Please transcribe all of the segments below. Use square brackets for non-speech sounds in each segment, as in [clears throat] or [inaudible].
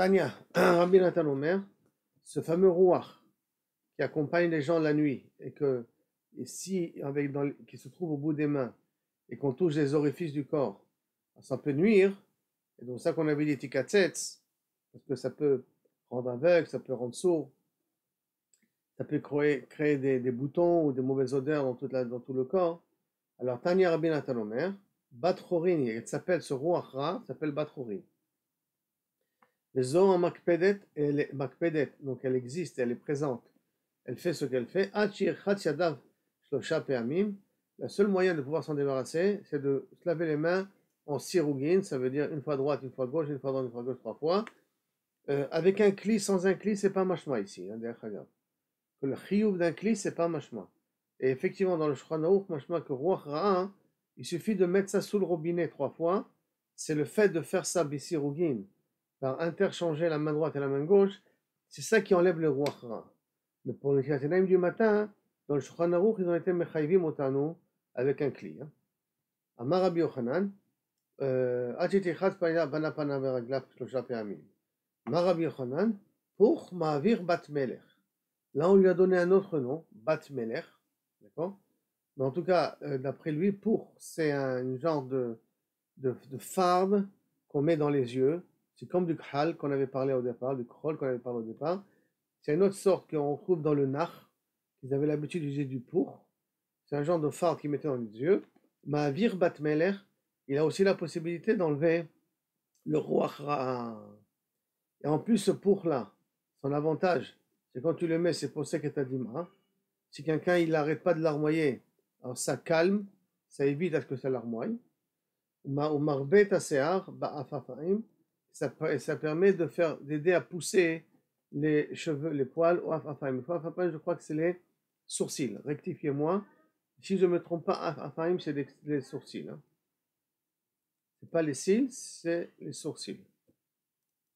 Tania, [clears throat] Rabbi Omer, ce fameux rouach qui accompagne les gens la nuit et que qui se trouve au bout des mains et qu'on touche les orifices du corps, ça peut nuire. Et donc ça qu'on avait dit tikatsets, parce que ça peut rendre aveugle, ça peut rendre sourd, ça peut créer, des, boutons ou des mauvaises odeurs dans, tout le corps. Alors Tania Rabbi Nathan Omer, il s'appelle ce roi Ra, s'appelle Batchorin. Les en Makpedet, elle est Makpedet, donc elle existe, elle est présente, elle fait ce qu'elle fait. La seule moyen de pouvoir s'en débarrasser, c'est de se laver les mains en sirugin, ça veut dire une fois droite, une fois gauche, une fois droite, une fois gauche, trois fois. Euh, avec un cli, sans un cli, c'est pas machma ici, hein, le chiyuv d'un cli, c'est pas machma. Et effectivement, dans le Shulchan machma que il suffit de mettre ça sous le robinet trois fois. C'est le fait de faire ça bisirugin, par interchanger la main droite et la main gauche, c'est ça qui enlève le roi. Mais pour les Shasinaim du matin, dans le Shulchan ils ont été Mechayvim Otano avec un cli. Hein. Amar Rabbi Yochanan, euh, Adjetechat Banapana Veraglap Shlosha Peamim. Amar pour Mahavir Bat Là, on lui a donné un autre nom, batmelech. D'accord? Mais en tout cas, euh, d'après lui, pour, c'est un genre de, de, de farde qu'on met dans les yeux c'est comme du khal qu'on avait parlé au départ, du krol qu'on avait parlé au départ. C'est une autre sorte qu'on trouve dans le nach. Ils avaient l'habitude d'utiliser du pour. C'est un genre de farde qu'ils mettaient dans les yeux. Ma'avir Bat Melech, il a aussi la possibilité d'enlever le roi Et en plus, ce pour-là, son avantage, c'est quand tu le mets, c'est pour ça que tu as dit, si quelqu'un il n'arrête pas de larmoyer, alors ça calme, ça évite à ce que ça larmoie. Ça, ça permet de faire d'aider à pousser les cheveux, les poils au je crois que c'est les sourcils. Rectifiez-moi. Si je ne me trompe pas, c'est les, sourcils. Hein n'est pas les cils, c'est les sourcils.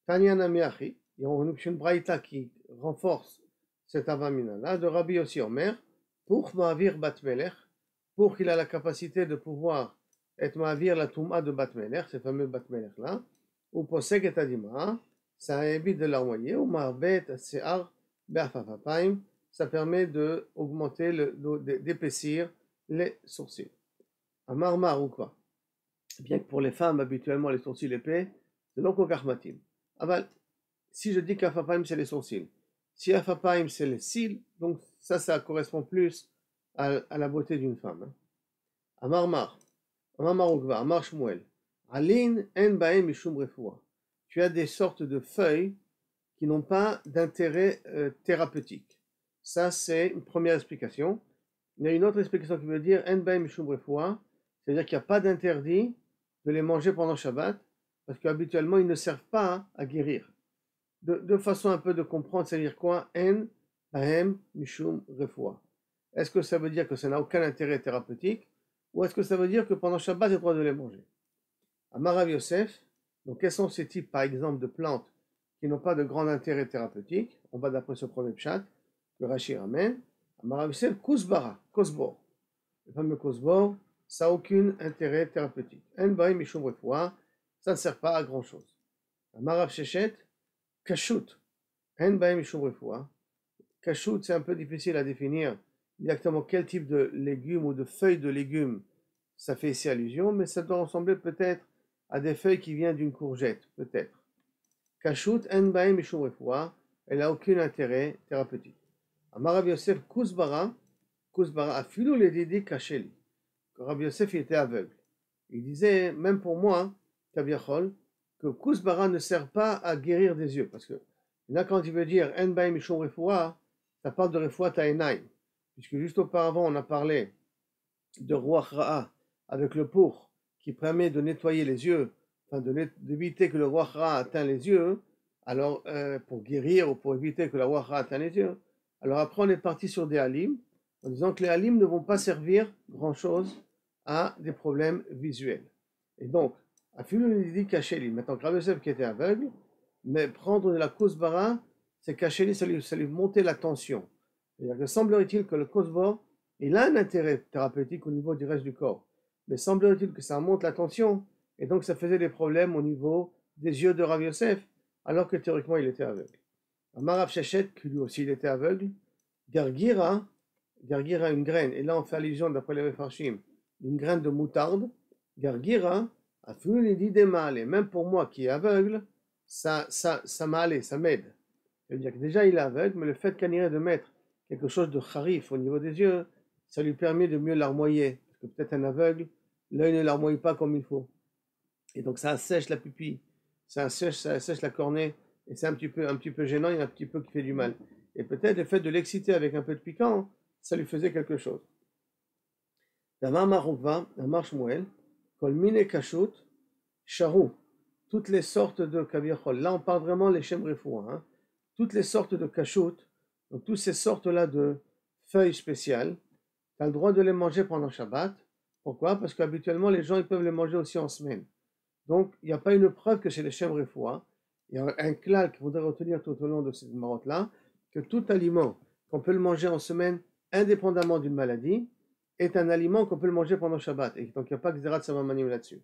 Tanya Namiachi, il y a une braïta qui renforce cet avamina-là de Rabbi Yossi Omer, pour Ma'avir Batmelech, pour qu'il ait la capacité de pouvoir être Ma'avir la Touma de Batmelech, ce fameux Batmelech-là, Posek et Adima, ça évite de l'envoyer, ou Ma'arbet Se'ar Be'afafapaim, ça permet d'augmenter, d'épaissir les sourcils. Amar ou quoi bien que pour les femmes, habituellement, les sourcils épais, c'est donc au karmatim. Aval, si je dis qu'afapaim, c'est les sourcils, si afapaim, c'est les cils, donc ça, ça correspond plus à, la beauté d'une femme. Amar mar, amar marugva, amar shmuel, alin en. Tu as des sortes de feuilles qui n'ont pas d'intérêt euh, thérapeutique. Ça, c'est une première explication. Il y a une autre explication qui veut dire en refoua, c'est-à-dire qu'il n'y a pas d'interdit de les manger pendant Shabbat, parce qu'habituellement, ils ne servent pas à guérir. De, façon un peu de comprendre, c'est-à-dire quoi En, Mishum. Est-ce que ça veut dire que ça n'a aucun intérêt thérapeutique, ou est-ce que ça veut dire que pendant Shabbat, j'ai le droit de les manger? Amarav Yosef, donc quels sont ces types, par exemple, de plantes qui n'ont pas de grand intérêt thérapeutique? On va d'après ce premier chat, que Rachir ramène. Amarav Yosef, Kuzbara, Kosbor. Le fameux Kosbor, ça n'a aucun intérêt thérapeutique. En baï mishum ça ne sert pas à grand chose. Marav Shechet, Kashout. En baï mishum Kashout, c'est un peu difficile à définir exactement quel type de légumes ou de feuilles de légumes ça fait ici allusion, mais ça doit ressembler peut-être à des feuilles qui viennent d'une courgette, peut-être. Kashout, en mishum elle n'a aucun intérêt thérapeutique. Amarav Yosef, Kuzbara, Kuzbara, afilu le didi kacheli que Rabbi Yosef était aveugle. Il disait, même pour moi, que Kousbara ne sert pas à guérir des yeux. Parce que là, quand il veut dire En Baim ça parle de Refoua Taenaim. Puisque juste auparavant, on a parlé de Roi avec le pour qui permet de nettoyer les yeux, enfin d'éviter que le Ra'a atteint les yeux, alors euh, pour guérir ou pour éviter que le Ra'a atteint les yeux. Alors après, on est parti sur des Halim, en disant que les halim ne vont pas servir grand-chose à des problèmes visuels. Et donc, à dit Kacheli, maintenant Yosef qui était aveugle, mais prendre de la bara, c'est Kacheli, ça lui, ça lui montait la tension. C'est-à-dire que semblerait-il que le kosbor, il a un intérêt thérapeutique au niveau du reste du corps, mais semblerait-il que ça monte la tension, et donc ça faisait des problèmes au niveau des yeux de Rav Yosef, alors que théoriquement il était aveugle. Amarav Shechet, qui lui aussi il était aveugle, Gergira, Gergira une graine, et là on fait allusion d'après les Mefarshim, une graine de moutarde, Gergira, a dit mal, et même pour moi qui est aveugle, ça, ça, ça m'a allé, ça m'aide. C'est-à-dire que déjà il est aveugle, mais le fait qu'il de mettre quelque chose de harif au niveau des yeux, ça lui permet de mieux larmoyer. Parce que peut-être un aveugle, l'œil ne larmoie pas comme il faut. Et donc ça assèche la pupille, ça assèche, ça assèche la cornée, et c'est un petit peu, un petit peu gênant un petit peu qui fait du mal. Et peut-être le fait de l'exciter avec un peu de piquant, ça lui faisait quelque chose. Charou, toutes les sortes de kaviachol. Là, on parle vraiment les Shem hein. toutes les sortes de Kashut, donc toutes ces sortes-là de feuilles spéciales, tu as le droit de les manger pendant Shabbat. Pourquoi? Parce qu'habituellement, les gens ils peuvent les manger aussi en semaine. Donc, il n'y a pas une preuve que c'est les Shem Il y a un clal qu'il faudrait retenir tout au long de cette marotte-là, que tout aliment qu'on peut le manger en semaine, indépendamment d'une maladie, est un aliment qu'on peut le manger pendant Shabbat. Et donc, il n'y a pas Zerat Samamanim là-dessus.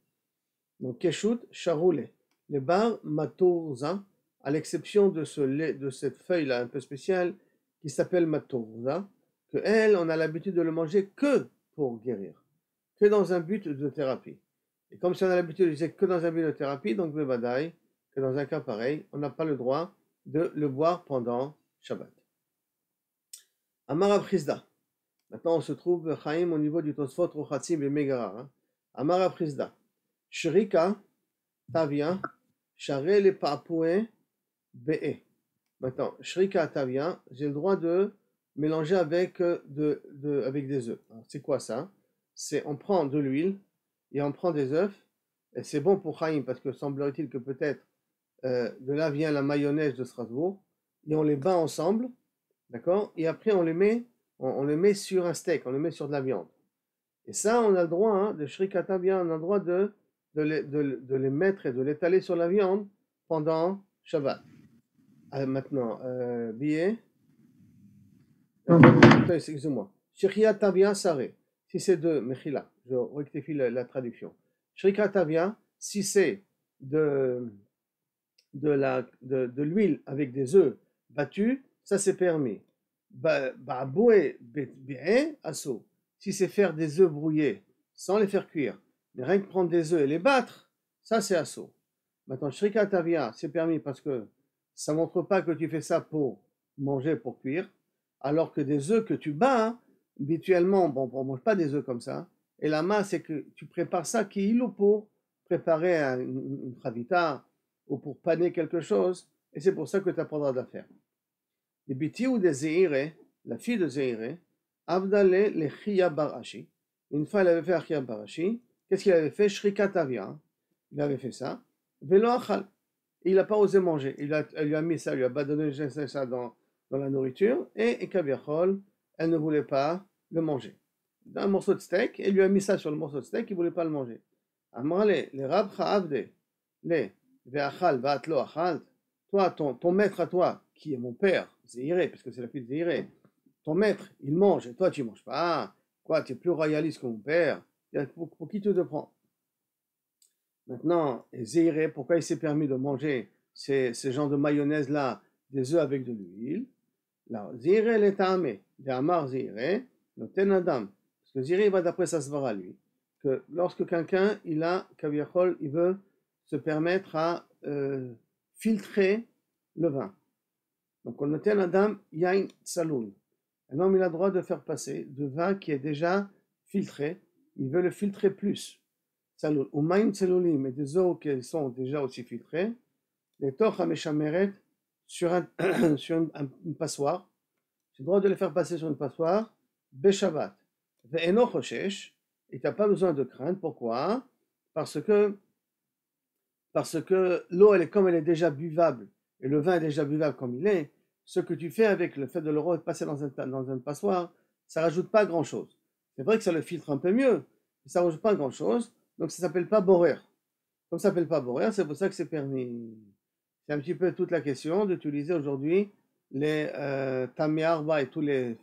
Donc, Keshut, Sharoule, les bar Maturza, à l'exception de, ce de cette feuille-là un peu spéciale qui s'appelle Maturza, que elle, on a l'habitude de le manger que pour guérir, que dans un but de thérapie. Et comme si on a l'habitude de dire que dans un but de thérapie, donc Bebadaï, que dans un cas pareil, on n'a pas le droit de le boire pendant Shabbat. Amara Prizda. Maintenant, on se trouve Chaim au niveau du Tosfot Rochatzim et Megara. Hein. Amara Prizda. Shrika, Tavia, Share le Papoué, Be. Maintenant, Shrika Tavia, j'ai le droit de mélanger avec, euh, de, de, avec des œufs. C'est quoi ça? C'est on prend de l'huile et on prend des œufs. Et c'est bon pour Chaim parce que semblerait-il que peut-être euh, de là vient la mayonnaise de Strasbourg. Et on les bat ensemble, d'accord Et après on les met, on, les met sur un steak, on les met sur de la viande. Et ça, on a le droit, hein, de shrikata bien, on a le droit de, de, les, de, les mettre et de l'étaler sur la viande pendant Shabbat. Euh, maintenant, euh, billet. Excusez-moi. Tavia Sare. Si c'est de Mechila, je rectifie la, traduction. Tavia, si c'est de, de, l'huile avec des œufs battus, ça c'est permis. Si c'est faire des œufs brouillés sans les faire cuire, mais rien que prendre des œufs et les battre, ça c'est assaut. Maintenant, Tavia, c'est permis parce que ça montre pas que tu fais ça pour manger, pour cuire alors que des œufs que tu bats, habituellement, bon, on ne mange pas des œufs comme ça. Et la masse, c'est que tu prépares ça qui est pour préparer une, une ou pour paner quelque chose. Et c'est pour ça que tu apprendras. Les biti ou des Zéhiré, la fille de Zéhiré, Abdale le Chia Barashi. Une fois, elle avait fait Chia Barashi. Qu'est-ce qu'il avait fait? Shrikatavia. Il avait fait ça. Velo Achal. Il n'a pas osé manger. Il a, elle lui a mis ça, lui a donné ça dans, dans la nourriture, et, et elle ne voulait pas le manger. Un morceau de steak, elle lui a mis ça sur le morceau de steak, il ne voulait pas le manger. Toi, ton, ton maître à toi, qui est mon père, Zéhiré, puisque c'est la fille de Zéhiré, ton maître, il mange, et toi, tu ne manges pas. Quoi, tu es plus royaliste que mon père. Pour, pour qui tu te prends? Maintenant, Zéhiré, pourquoi il s'est permis de manger ces, ces genres de mayonnaise-là, des œufs avec de l'huile? Alors, Ziré l'étamé, de Amar Ziré, le Tenadam, parce que Ziré va d'après sa svara lui, que lorsque quelqu'un, il a, Kaviachol, il veut se permettre à euh, filtrer le vin. Donc, on a Adam Yain Saloun. Un homme, il a le droit de faire passer de vin qui est déjà filtré, il veut le filtrer plus. Saloun. Ou Maïm Saloulim, et des eaux qui sont déjà aussi filtrées, les Toch Ameshameret, sur, un, [coughs] sur une, passoire. J'ai le droit de les faire passer sur une passoire. Beshavat. Et tu n'as pas besoin de craindre. Pourquoi Parce que, parce que l'eau, elle est comme elle est déjà buvable, et le vin est déjà buvable comme il est, ce que tu fais avec le fait de le passer dans, un, dans une passoire, ça rajoute pas grand-chose. C'est vrai que ça le filtre un peu mieux, mais ça rajoute pas grand-chose, donc ça s'appelle pas borer. Comme ça s'appelle pas borer, c'est pour ça que c'est permis. C'est un petit peu toute la question d'utiliser aujourd'hui les euh, et tous les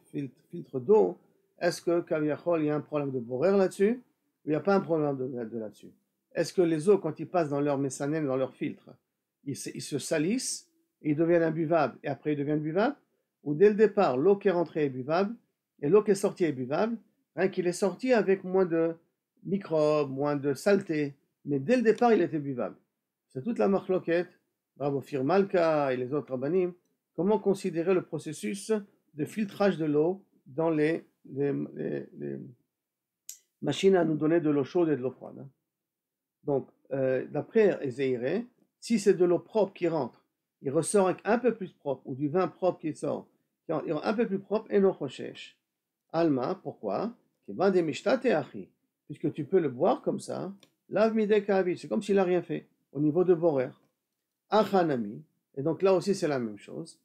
filtres, d'eau. Est-ce que il y a un problème de borer là-dessus ou il n'y a pas un problème de, là-dessus? Est-ce que les eaux, quand ils passent dans leur messanen, dans leur filtre, ils se, salissent, et ils deviennent imbuvables, et après ils deviennent buvables, ou dès le départ, l'eau qui est rentrée est buvable, et l'eau qui est sortie est buvable, rien qu'il est sorti avec moins de microbes, moins de saleté, mais dès le départ, il était buvable. C'est toute la marque loquette, bravo Firmalka et les autres rabbinim, comment considérer le processus de filtrage de l'eau dans les, machines à nous donner de l'eau chaude et de l'eau froide. Hein? Donc, euh, d'après Ezeiré, si c'est de l'eau propre qui rentre, il ressort un peu plus propre, ou du vin propre qui sort, il un peu plus propre, et non rochesh. Alma, pourquoi? Puisque tu peux le boire comme ça, lave c'est comme s'il n'a rien fait, au niveau de Borer. Achanami, et donc là aussi c'est la même chose,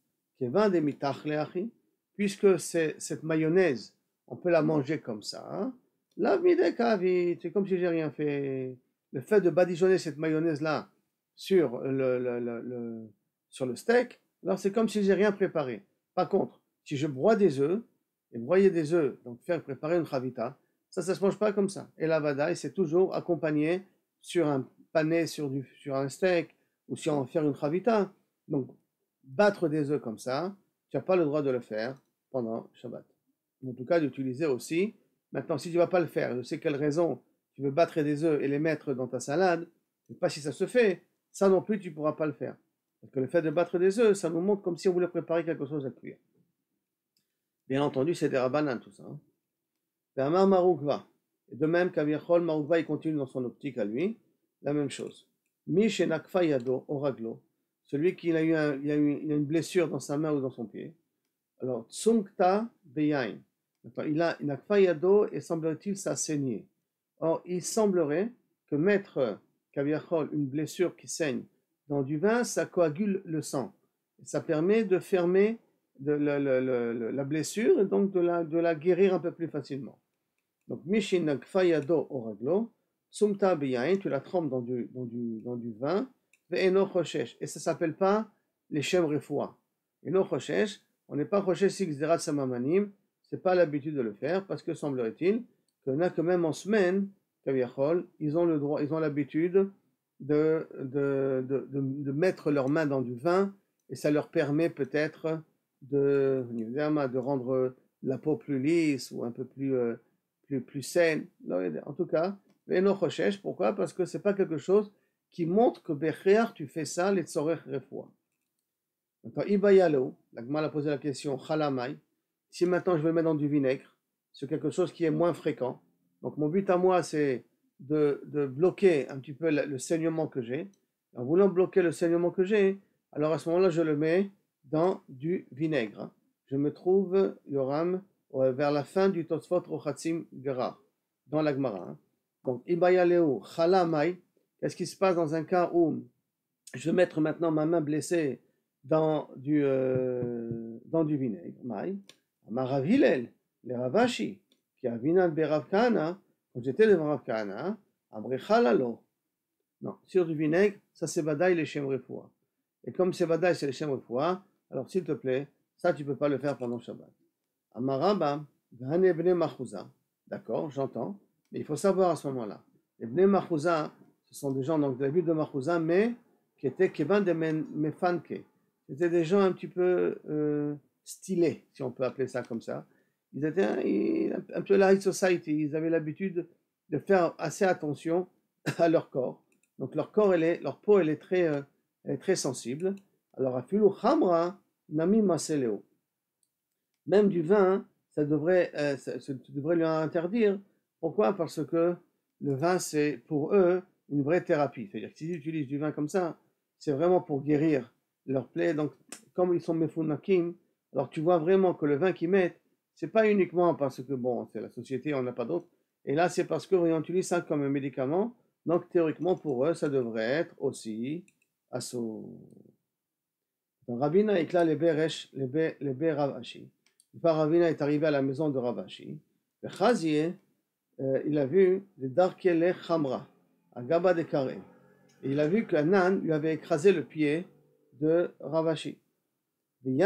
puisque cette mayonnaise, on peut la manger comme ça, lave c'est comme si j'ai rien fait. Le fait de badigeonner cette mayonnaise-là sur le, sur le steak, alors c'est comme si j'ai rien préparé. Par contre, si je broie des œufs, et broyer des œufs, donc faire préparer une chavita, ça, ça se mange pas comme ça. Et la vadaï, c'est toujours accompagné sur un pané, sur, du, sur un steak, ou si on veut faire une chavita. Donc, battre des œufs comme ça, tu n'as pas le droit de le faire pendant Shabbat. En tout cas, d'utiliser aussi. Maintenant, si tu ne vas pas le faire, je sais quelle raison tu veux battre des œufs et les mettre dans ta salade, je pas si ça se fait, ça non plus, tu ne pourras pas le faire. Parce que le fait de battre des œufs, ça nous montre comme si on voulait préparer quelque chose à cuire. Bien entendu, c'est des rabananes tout ça. Hein. Maroukva. Et de même qu'Aviachol, Maroukva, il continue dans son optique à lui, la même chose. Mishenakfa Yado, Oraglo, celui qui a eu, une blessure dans sa main ou dans son pied. Alors, Tsungta Beyain. Il a une Akfa Yado et semble-t-il ça saigné. Or, il semblerait que mettre Kaviachol une blessure qui saigne dans du vin, ça coagule le sang. ça permet de fermer la, blessure et donc de la, guérir un peu plus facilement. Donc, Mishin Kfayado Oraglo, Sumta Biyain, tu la trempes dans du vin, et ça s'appelle pas les Shem Refoua. Eno on n'est pas Rochesh Six Zerat Samamanim, c'est pas l'habitude de le faire, parce que semblerait-il qu'il a que même en semaine, ils ont le droit, ils ont l'habitude de, de, de, mettre leurs mains dans du vin, et ça leur permet peut-être de, de rendre la peau plus lisse ou un peu plus, euh, plus, saine. En tout cas, pourquoi? Parce que c'est pas quelque chose qui montre que Becher, tu fais ça, les tsorech refoua. Maintenant, Ibayalo, la Gmal a posé la question, Chalamai, si maintenant je vais mettre dans du vinaigre, c'est quelque chose qui est moins fréquent. Donc mon but à moi, c'est de, de, bloquer un petit peu le, saignement que j'ai. En voulant bloquer le saignement que j'ai, alors à ce moment-là, je le mets dans du vinaigre. Je me trouve, Yoram, vers la fin du Tosfot Rochatzim Gerah, dans la Gemara. Hein. Donc, Ibayaleu, Chalamai, qu'est-ce qui se passe dans un cas où je vais mettre maintenant ma main blessée dans du, euh, dans du vinaigre, Maï, Maravilel, les Ravashi, qui a vinan Beravkana, quand j'étais devant Ravkana, Amrechalalo. Non, sur du vinaigre, ça c'est Badaï les Shem Et comme c'est Badaï, c'est les Shem alors s'il te plaît, ça tu peux pas le faire pendant Shabbat. Amaraba, Vane Bne. D'accord, j'entends. Mais il faut savoir à ce moment-là, Bnei Machouza, ce sont des gens donc, de la ville de Machouza, mais qui étaient Kevan de Mefanke. C'était des gens un petit peu euh, stylés, si on peut appeler ça comme ça. Ils étaient un, peu la high society, ils avaient l'habitude de faire assez attention [laughs] à leur corps. Donc leur corps, est, leur peau, elle est très, euh, elle est très sensible. Alors, afilu chamra nami maseleo. Même du vin, ça devrait, euh, ça devrait lui interdire pourquoi? Parce que le vin, c'est pour eux une vraie thérapie. C'est-à-dire que s'ils utilisent du vin comme ça, c'est vraiment pour guérir leur plaie. Donc, comme ils sont mefunakim, alors tu vois vraiment que le vin qu'ils mettent, c'est pas uniquement parce que, bon, c'est la société, on n'a pas d'autre. Et là, c'est parce qu'on utilise ça comme un médicament. Donc, théoriquement, pour eux, ça devrait être aussi assaut. Est là, les Beresh, les Be, Ravashi. Ravina est arrivé à la maison de Ravashi. Le Chazier, euh, il a vu le Darkele Khamra, à Gaba de Kare. Et il a vu qu'un âne lui avait écrasé le pied de Ravashi. Et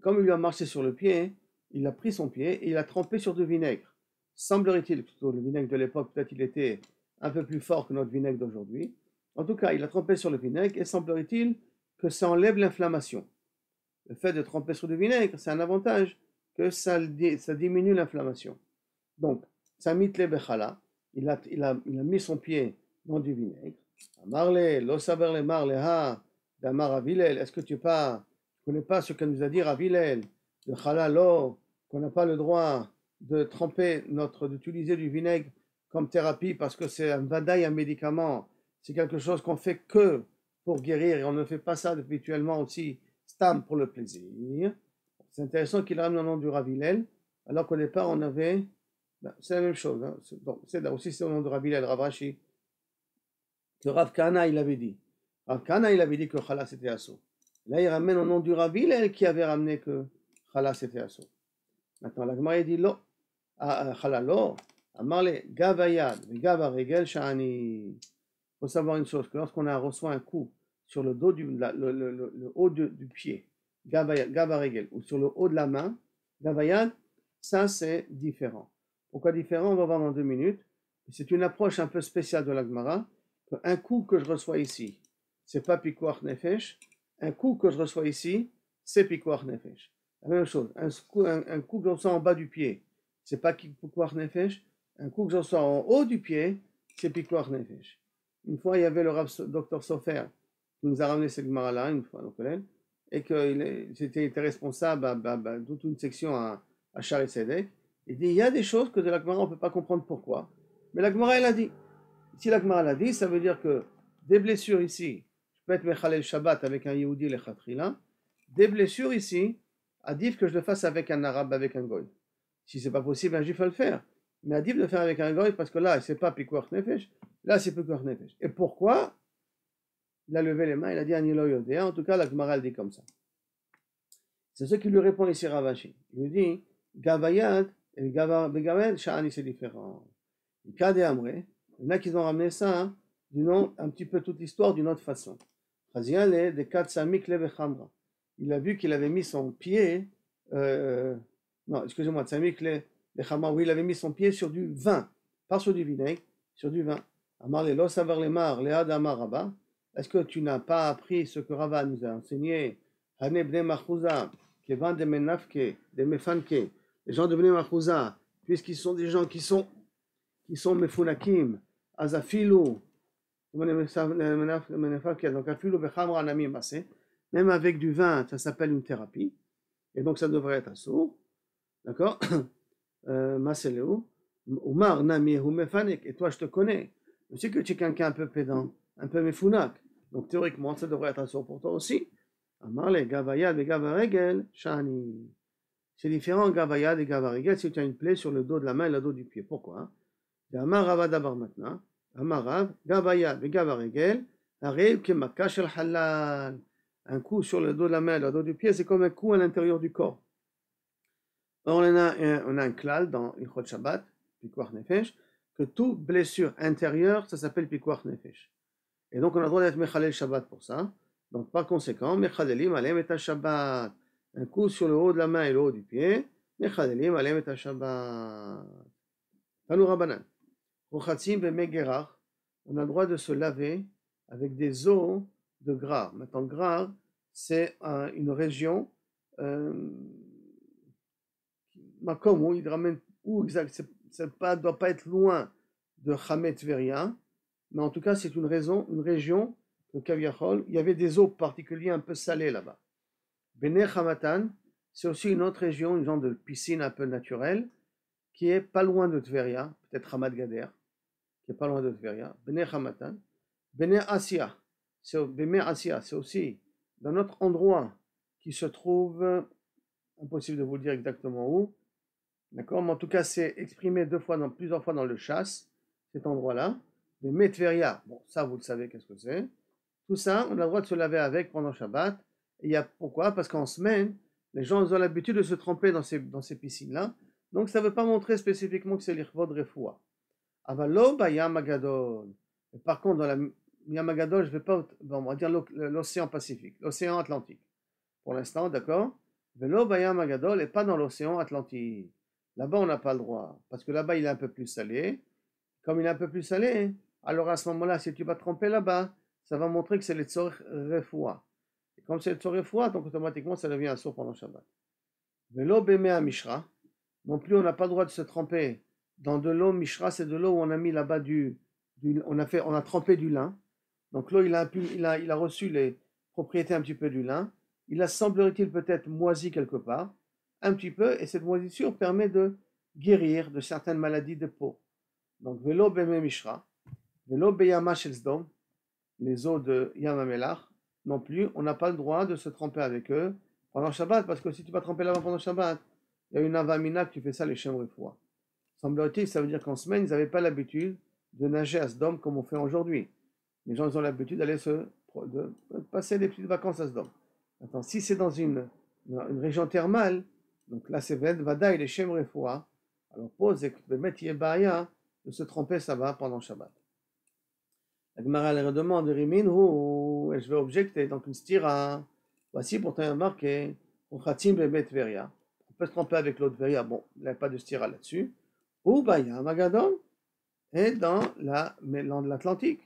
comme il lui a marché sur le pied, il a pris son pied et il l'a trempé sur du vinaigre. Semblerait-il, plutôt le vinaigre de l'époque, peut-être il était un peu plus fort que notre vinaigre d'aujourd'hui. En tout cas, il a trempé sur le vinaigre et semblerait-il que ça enlève l'inflammation. Le fait de tremper sur du vinaigre, c'est un avantage que ça, ça diminue l'inflammation. Donc, Samit le Bechala, il a, mis son pied dans du vinaigre. Amarle, lo saber le marle ha, d'Amar Avilel, est-ce que tu pas, connais pas ce que nous a dit Ravilel, de Chalalo, qu'on n'a pas le droit de tremper notre, d'utiliser du vinaigre comme thérapie parce que c'est un vadaï, un médicament, c'est quelque chose qu'on fait que pour guérir et on ne fait pas ça habituellement aussi stam pour le plaisir. C'est intéressant qu'il ramène le nom du Ravilel, alors qu'au départ on avait, c'est la même chose, hein. c'est là aussi c'est au nom de Ravilel, Ravashi, que Rav Kana il avait dit. Rav Kana il avait dit que Khala c'était assaut. Là il ramène au nom du Ravilel qui avait ramené que Khala c'était assaut. Maintenant la Gemara dit lo, ah, Khala lo, Amarle Gavayad, Gavaregel Shani. Il faut savoir une chose, que lorsqu'on a reçu un coup sur le dos du, le, le, haut du pied, Gavaregel, ou sur le haut de la main, Gavayad, ça c'est différent. Pourquoi différent? On va voir dans deux minutes. C'est une approche un peu spéciale de l'Agmara. Un coup que je reçois ici, c'est pas Pikuach Nefesh. Un coup que je reçois ici, c'est Pikuach Nefesh. La même chose. Un coup, que je reçois en bas du pied, c'est pas Pikuach Nefesh. Un coup que je reçois en haut du pied, c'est Pikuach Nefesh. Une fois, il y avait le docteur Sofer qui nous a ramené cette Gemara-là, une fois, et qu'il était, responsable de toute une section à, à. Il dit il y a des choses que de la Gemara on ne peut pas comprendre pourquoi. Mais la Gemara elle a dit. Si la Gemara l'a dit, ça veut dire que des blessures ici, je peux être Mechalel Shabbat avec un Yehudi le Khatrila, des blessures ici, Adif que je le fasse avec un arabe, avec un goy. Si c'est pas possible, un juif va le faire. Mais Adif le faire avec un goy parce que là, c'est pas Pikuach Nefesh, là c'est Pikuach Nefesh. Et pourquoi? Il a levé les mains, il a dit Anilo. En tout cas, la Gemara elle dit comme ça. C'est ce qui lui répond ici Ravashi. Il lui dit Gavayad et Gavayad, Sha'ani c'est différent. Kade Amre, il y en a qui ont ramené ça hein, un petit peu toute l'histoire d'une autre façon. Il a vu qu'il avait mis son pied, euh, non, excusez-moi, oui, il avait mis son pied sur du vin, pas sur du vinaigre, sur du vin. Est-ce que tu n'as pas appris ce que Rava nous a enseigné? Les gens de Bnei puisqu'ils sont des gens qui sont, qui sont mefunakim, azafilu, même avec du vin, ça s'appelle une thérapie, et donc ça devrait être assourd, d'accord? [coughs] Euh, Maseleu, Umar Nami Mefanek, et toi je te connais, je sais que tu es quelqu'un un peu pédant, un peu mefunak, donc théoriquement ça devrait être assourd pour toi aussi. Amarle Gavayad et Gavaregel, Shani. C'est différent Gavayad et Gavaregel si tu as une plaie sur le dos de la main et le dos du pied. Pourquoi? Amar Rava d'abord maintenant. Amarav, Gavayad et Gavaregel, arrive que Makashel Halal. Un coup sur le dos de la main et le dos du pied, c'est comme un coup à l'intérieur du corps. Or, on a un, on a un klal dans Ilchot Shabbat, Pikuach Nefesh, que toute blessure intérieure, ça s'appelle Pikuach Nefesh. Et donc, on a le droit d'être Mechalel Shabbat pour ça. Donc par conséquent, Mechadelim alem et Shabbat. Un coup sur le haut de la main et le haut du pied. Mechadelim alem et Shabbat. Rabbanan. Rochatzim bemegerach. On a le droit de se laver avec des eaux de gras. Maintenant, gras, c'est une région, euh, où il ramène, où exact, ça ne doit pas être loin de Hamet Veria, mais en tout cas, c'est une une région il y avait des eaux particulières un peu salées là-bas. Bene Hamatan, c'est aussi une autre région, une genre de piscine un peu naturelle, qui est pas loin de Tveria, peut-être Hamad Gader, qui est pas loin de Tveria. Bene Hamatan. Bene Asia, c'est Asia, c'est aussi dans notre endroit qui se trouve, impossible de vous dire exactement où, d'accord, mais en tout cas c'est exprimé deux fois, dans, plusieurs fois dans le chasse, cet endroit-là. Bene Tveria, bon ça vous le savez qu'est-ce que c'est. Tout ça, on a le droit de se laver avec pendant Shabbat. Il y a, pourquoi? Parce qu'en semaine, les gens ont l'habitude de se tremper dans ces, dans ces piscines-là. Donc ça ne veut pas montrer spécifiquement que c'est l'irvod refoua. Avalo Yamagadol. Par contre, dans la Yamagadol, je ne vais pas, on va dire l'océan Pacifique, l'océan Atlantique. Pour l'instant, d'accord? Velo Yamagadol et pas dans l'océan Atlantique. Là-bas, on n'a pas le droit. Parce que là-bas, il est un peu plus salé. Comme il est un peu plus salé, alors à ce moment-là, si tu vas tremper là-bas, ça va montrer que c'est les refoua. Comme c'est les tzorech refoua, donc automatiquement ça devient un sourd pendant Shabbat. Velo bemea mishra, non plus on n'a pas le droit de se tremper dans de l'eau mishra, c'est de l'eau où on a mis là-bas du, on a fait, on a trempé du lin. Donc l'eau, il a, il, a, il a reçu les propriétés un petit peu du lin. Il a, semblerait-il, peut-être moisi quelque part, un petit peu, et cette moisissure permet de guérir de certaines maladies de peau. Donc, velo beme mishra, velo beyama shelsdom, les eaux de Yamamelach, non plus, on n'a pas le droit de se tremper avec eux pendant Shabbat, parce que si tu vas tremper là-bas pendant Shabbat, il y a une avamina qui fait ça, les chambres froids. Semblerait-il, ça veut dire qu'en semaine, ils n'avaient pas l'habitude de nager à Sdom comme on fait aujourd'hui. Les gens ils ont l'habitude d'aller se de passer des petites vacances à Sdom. Attends, si c'est dans une, une, région thermale, donc là c'est Vada et les Shem Refoua, alors pose et de se tromper, ça va pendant Shabbat. La Gemara Rimin ou et je vais objecter donc une stira. Voici pourtant marqué on. On peut se tromper avec l'autre Veria, bon, il n'y a pas de stira là-dessus. Ou Baya Magadon est dans l'Atlantique.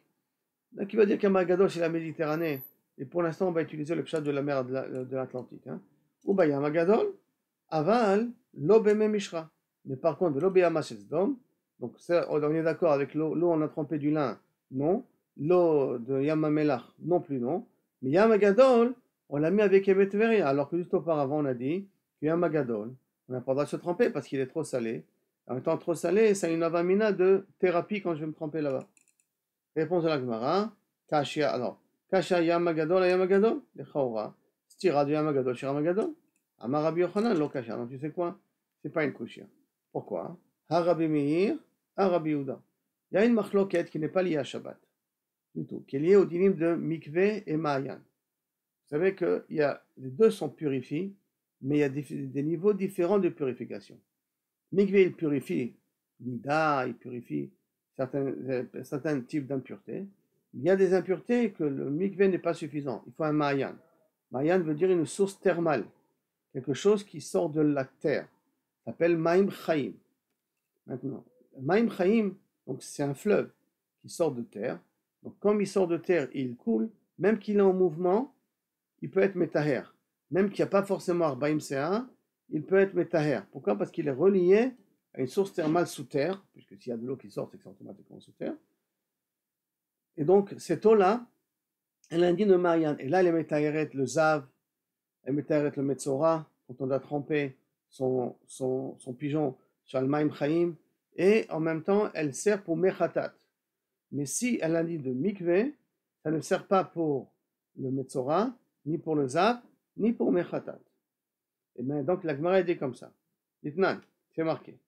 Donc il va dire qu'Amagadon c'est la Méditerranée. Et pour l'instant, on va utiliser le chat de la mer de l'Atlantique. Hein. Ou Baya Magadon, aval, l'obeme mishra. Mais par contre, l'obéama dom, donc on est d'accord avec l'eau, l'eau on a trempé du lin, non. L'eau de Yamamelach, non plus non. Mais Yamagadol, on l'a mis avec Evetveria, alors que juste auparavant on a dit que Yamagadol, on n'a pas droit de se tremper parce qu'il est trop salé. En étant trop salé, c'est une avamina de thérapie quand je vais me tremper là-bas. Réponse de la Gemara, Kashia, alors, Kashia Yamagadol, Yamagadol, le Chaura, Stira de Yamagadol, Shiramagadol, Amarabi Yochanan, lo Kashia. Donc tu sais quoi? C'est pas une kushia. Pourquoi? Harabi Meir, Harabi Uda. Il y a une marloquette qui n'est pas liée à Shabbat, tout, qui est liée au dinim de Mikveh et Maayan. Vous savez que y a, les deux sont purifiés, mais il y a des, niveaux différents de purification. Mikveh, il purifie Nida, il purifie certains, certains types d'impuretés. Il y a des impuretés que le mikveh n'est pas suffisant. Il faut un Maayan. Maayan veut dire une source thermale, quelque chose qui sort de la terre s'appelle Maim Chaim. Maintenant, Maim Chaim, donc c'est un fleuve qui sort de terre. Donc comme il sort de terre, il coule, même qu'il est en mouvement, il peut être métaher. Même qu'il n'y a pas forcément Arbaim Sea, il peut être métaher. Pourquoi? Parce qu'il est relié à une source thermale sous terre, puisque s'il y a de l'eau qui sort, c'est que c'est automatiquement sous terre. Et donc cette eau-là, elle indique le Marianne. Et là, elle est métaheret le Zav, elle est métaheret le Metzora, quand on doit tremper son, son, son pigeon sur le Maim Chaim, et en même temps, elle sert pour Mechatat. Mais si elle a dit de Mikve, ça ne sert pas pour le Metzora, ni pour le Zap, ni pour Mechatat. Et bien, donc la Gemara est dit comme ça. Ditnan, c'est marqué.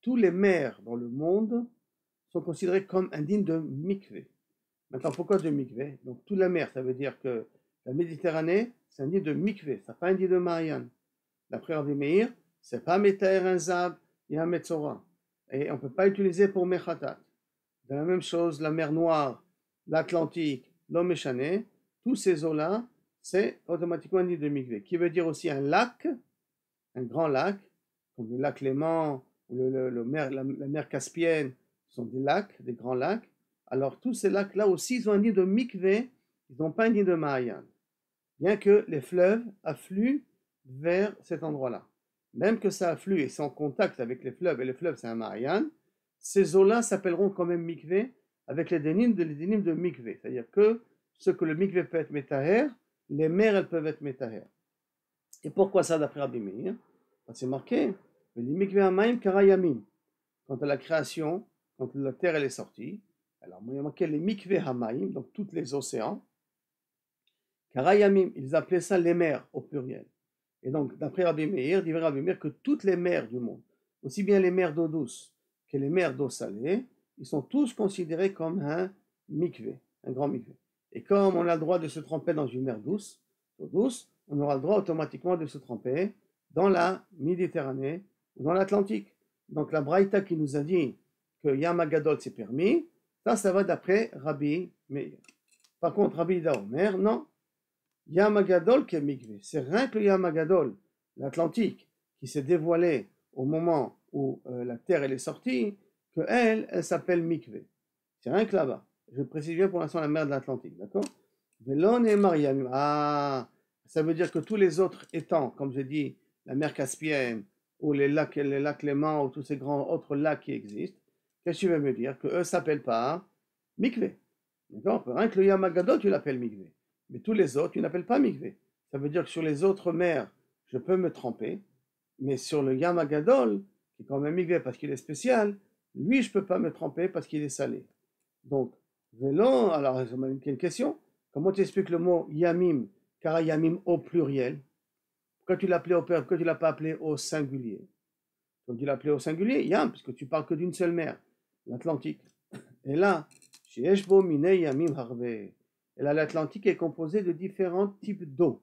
Tous les mers dans le monde sont considérés comme indignes de Mikve. Maintenant, pourquoi de Mikve Donc, toute la mer, ça veut dire que la Méditerranée, c'est nid de mikvé, ça pas nid de Marianne. D'après Rabbi Meir, c'est pas Metaer un Zab et un Metzora. Et on ne peut pas utiliser pour Mechatat. De la même chose, la mer Noire, l'Atlantique, l'eau méchané, tous ces eaux-là, c'est automatiquement un nid de mikvé. Qui veut dire aussi un lac, un grand lac, comme le lac Léman le, mer, la, mer Caspienne, sont des lacs, des grands lacs. Alors tous ces lacs-là aussi, ils ont un nid de mikvé, ils n'ont pas un nid de Marianne bien que les fleuves affluent vers cet endroit-là. Même que ça afflue et c'est en contact avec les fleuves, et les fleuves c'est un ces eaux-là s'appelleront quand même mikvé avec les dénimes de, les de mikvé. C'est-à-dire que ce que le mikvé peut être métaher, les mers elles peuvent être métaher. Et pourquoi ça d'après Rabbi Meir? C'est marqué. Quant à la création, quand la terre elle est sortie, alors il y a marqué les mikvé hamaim, donc tous les océans, Karayamim, ils appelaient ça les mers au pluriel. Et donc, d'après Rabbi Meir, dit Rabbi Meir que toutes les mers du monde, aussi bien les mers d'eau douce que les mers d'eau salée, ils sont tous considérés comme un mikvé, un grand mikvé. Et comme on a le droit de se tremper dans une mer douce, douce, on aura le droit automatiquement de se tremper dans la Méditerranée ou dans l'Atlantique. Donc la Braïta qui nous a dit que Yamagadol c'est permis, ça, ça va d'après Rabbi Meir. Par contre, Rabbi Daomer, non, Yamagadol mikvé. C'est rien que Yamagadol, l'Atlantique, qui s'est dévoilé au moment où euh, la terre elle est sortie, que elle, elle s'appelle mikvé. C'est rien que là-bas. je précise bien pour l'instant la mer de l'Atlantique, d'accord? Velon et Mariam. Ah, ça veut dire que tous les autres étangs, comme j'ai dit, la mer Caspienne, ou les lacs, les lacs Léman, ou tous ces grands autres lacs qui existent, qu'est-ce que tu veux me dire? Que eux s'appellent pas Mikvé. D'accord? Rien que le Yamagado, tu l'appelles Mikvé. Mais tous les autres, tu n'appelles pas Mikvé. Ça veut dire que sur les autres mers, je peux me tromper, mais sur le Yamagadol, qui est quand même Mikvé parce qu'il est spécial, lui, je ne peux pas me tromper parce qu'il est salé. Donc, Vélon, alors, ça m'a une question. Comment tu expliques le mot Yamim, car Yamim au pluriel? Pourquoi tu l'appelais au pluriel? Pourquoi tu ne l'as pas appelé au singulier? Donc, tu appelé au singulier, Yam, puisque tu parles que d'une seule mer, l'Atlantique. Et là, Shieshbo Mine Yamim Harve. Et l'Atlantique est composé de différents types d'eau.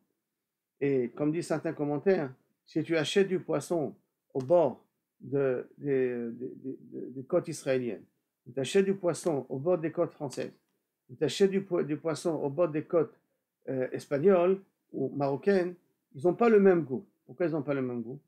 Et comme disent certains commentaires, si tu achètes du poisson au bord de, des côtes israéliennes, tu achètes du poisson au bord des côtes françaises, tu achètes du, poisson au bord des côtes euh, espagnoles ou marocaines, ils n'ont pas le même goût. Pourquoi ils n'ont pas le même goût?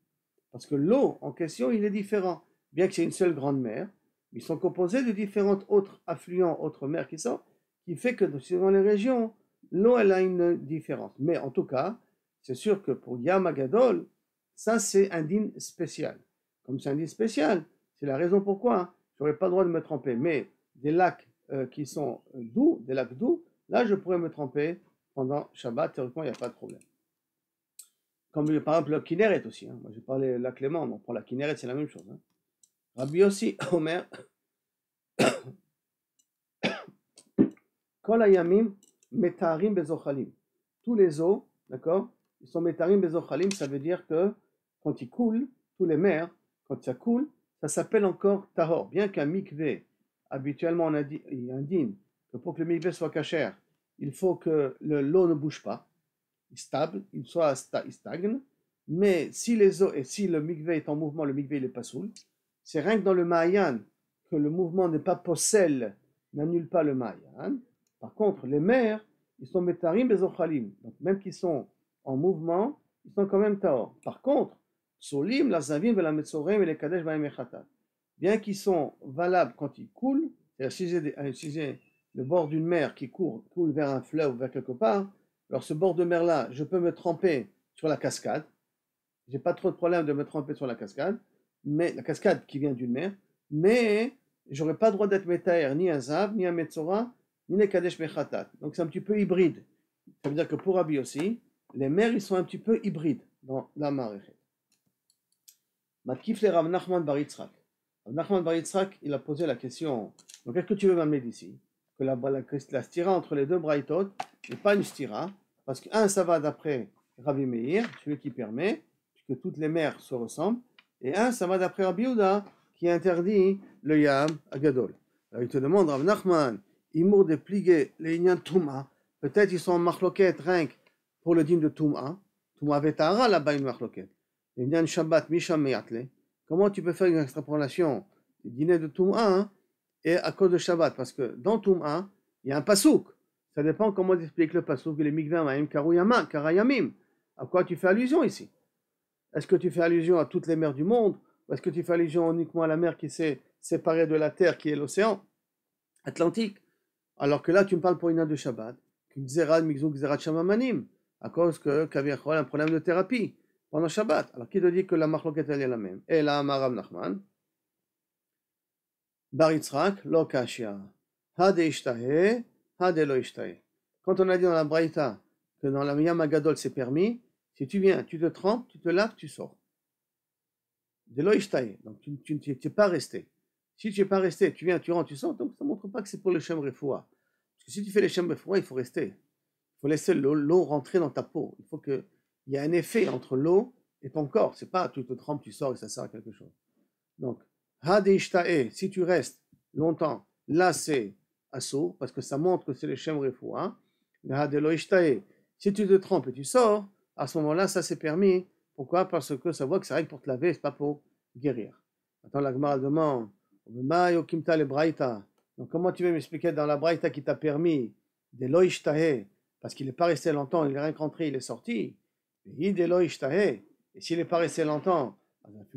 Parce que l'eau en question, il est différent. Bien que c'est une seule grande mer, ils sont composés de différentes autres affluents, autres mers qui sont, qui fait que suivant les régions, l'eau, elle a une différence. Mais en tout cas, c'est sûr que pour Yamagadol, ça c'est un dîme spécial. Comme c'est un dîme spécial, c'est la raison pourquoi je n'aurais pas le droit de me tremper. Mais des lacs euh, qui sont doux, des lacs doux, là je pourrais me tremper pendant Shabbat, théoriquement il n'y a pas de problème. Comme par exemple le Kinneret aussi. Hein. Moi j'ai parlé lac Clément, mais pour la Kinneret c'est la même chose. Hein. Rabbi aussi, Omer, metarim bezochalim. Tous les eaux, d'accord, ils sont metarim bezochalim, ça veut dire que quand ils coulent, tous les mers, quand ça coule, ça s'appelle encore tahor. Bien qu'un mikvé, habituellement on indique que pour que le mikvé soit cachère, il faut que l'eau ne bouge pas, il stable, il soit il stagne. Mais si les eaux et si le mikvé est en mouvement, le mikvé il n'est pas saoul. C'est rien que dans le Mayan que le mouvement n'est pas possèle, n'annule pas le Mayan. Par contre, les mers, ils sont metarim bezochalim. Donc même qu'ils sont en mouvement, ils sont quand même taor. Par contre, solim, la zavim, la metsorem et les kadesh Bien qu'ils sont valables quand ils coulent, c'est-à-dire si j'ai le bord d'une mer qui coule, vers un fleuve ou vers quelque part, alors ce bord de mer-là, je peux me tremper sur la cascade. J'ai pas trop de problème de me tremper sur la cascade mais la cascade qui vient d'une mer, mais j'aurais pas le droit d'être métaer ni un ni un Metzora, Donc c'est un petit peu hybride. Ça veut dire que pour Rabbi aussi, les mers ils sont un petit peu hybrides dans la marée. Matkif le Rav Nachman Bar Yitzhak. Rav Nachman Bar Yitzhak, il a posé la question donc qu'est-ce que tu veux m'amener d'ici? Que la, la, la, stira entre les deux braïtot n'est pas une stira, parce qu'un ça va d'après Rabbi Meir, celui qui permet, que toutes les mers se ressemblent, et un, ça va d'après Rabbi Yehuda, qui interdit le Yam à Gadol. Alors il te demande, Rav Nachman, Imour de pliguer les Inyan Touma, peut-être ils sont en marloquette rien pour le dîme de Touma. Touma Vetara là-bas une marloquette. Inyan Shabbat Misham Meyatle. Comment tu peux faire une extrapolation du dîner de Touma hein, et à cause de Shabbat? Parce que dans Touma, il y a un pasouk. Ça dépend comment tu expliques le pasouk, les Migvim Maim Karuyama, Karayamim. À quoi tu fais allusion ici? Est-ce que tu fais allusion à toutes les mers du monde? Ou est-ce que tu fais allusion uniquement à la mer qui s'est séparée de la terre, qui est l'océan Atlantique? Alors que là, tu me parles pour une de Shabbat, à cause que Kaviachol a un problème de thérapie pendant Shabbat. Alors qui te dit que la marloquette est la même? Et la Maram Nachman, Baritzrak, lo kashia, hade ishtahe, hade lo. Quand on a dit dans la Braïta que dans la Yamagadol c'est permis, si tu viens, tu te trempes, tu te laves, tu sors. De donc tu n'es pas resté. Si tu n'es pas resté, tu viens, tu rentres, tu sors, donc ça ne montre pas que c'est pour le Shem Refoua. Si tu fais le Shem Refoua, il faut rester. Il faut laisser l'eau rentrer dans ta peau. Il faut qu'il y ait un effet entre l'eau et ton corps. C'est pas tu te trempes, tu sors et ça sert à quelque chose. Donc, si tu restes longtemps, là c'est assaut, parce que ça montre que c'est le Shem Refoua. Si tu te trempes et tu sors, à ce moment-là, ça c'est permis. Pourquoi? Parce que ça voit que c'est rien pour te laver, c'est pas pour guérir. Attends, la demande donc comment tu veux m'expliquer dans la Braïta qui t'a permis de loishtahe, parce qu'il n'est pas resté longtemps, il est rien rentré, il est sorti. Et s'il n'est pas resté longtemps, vous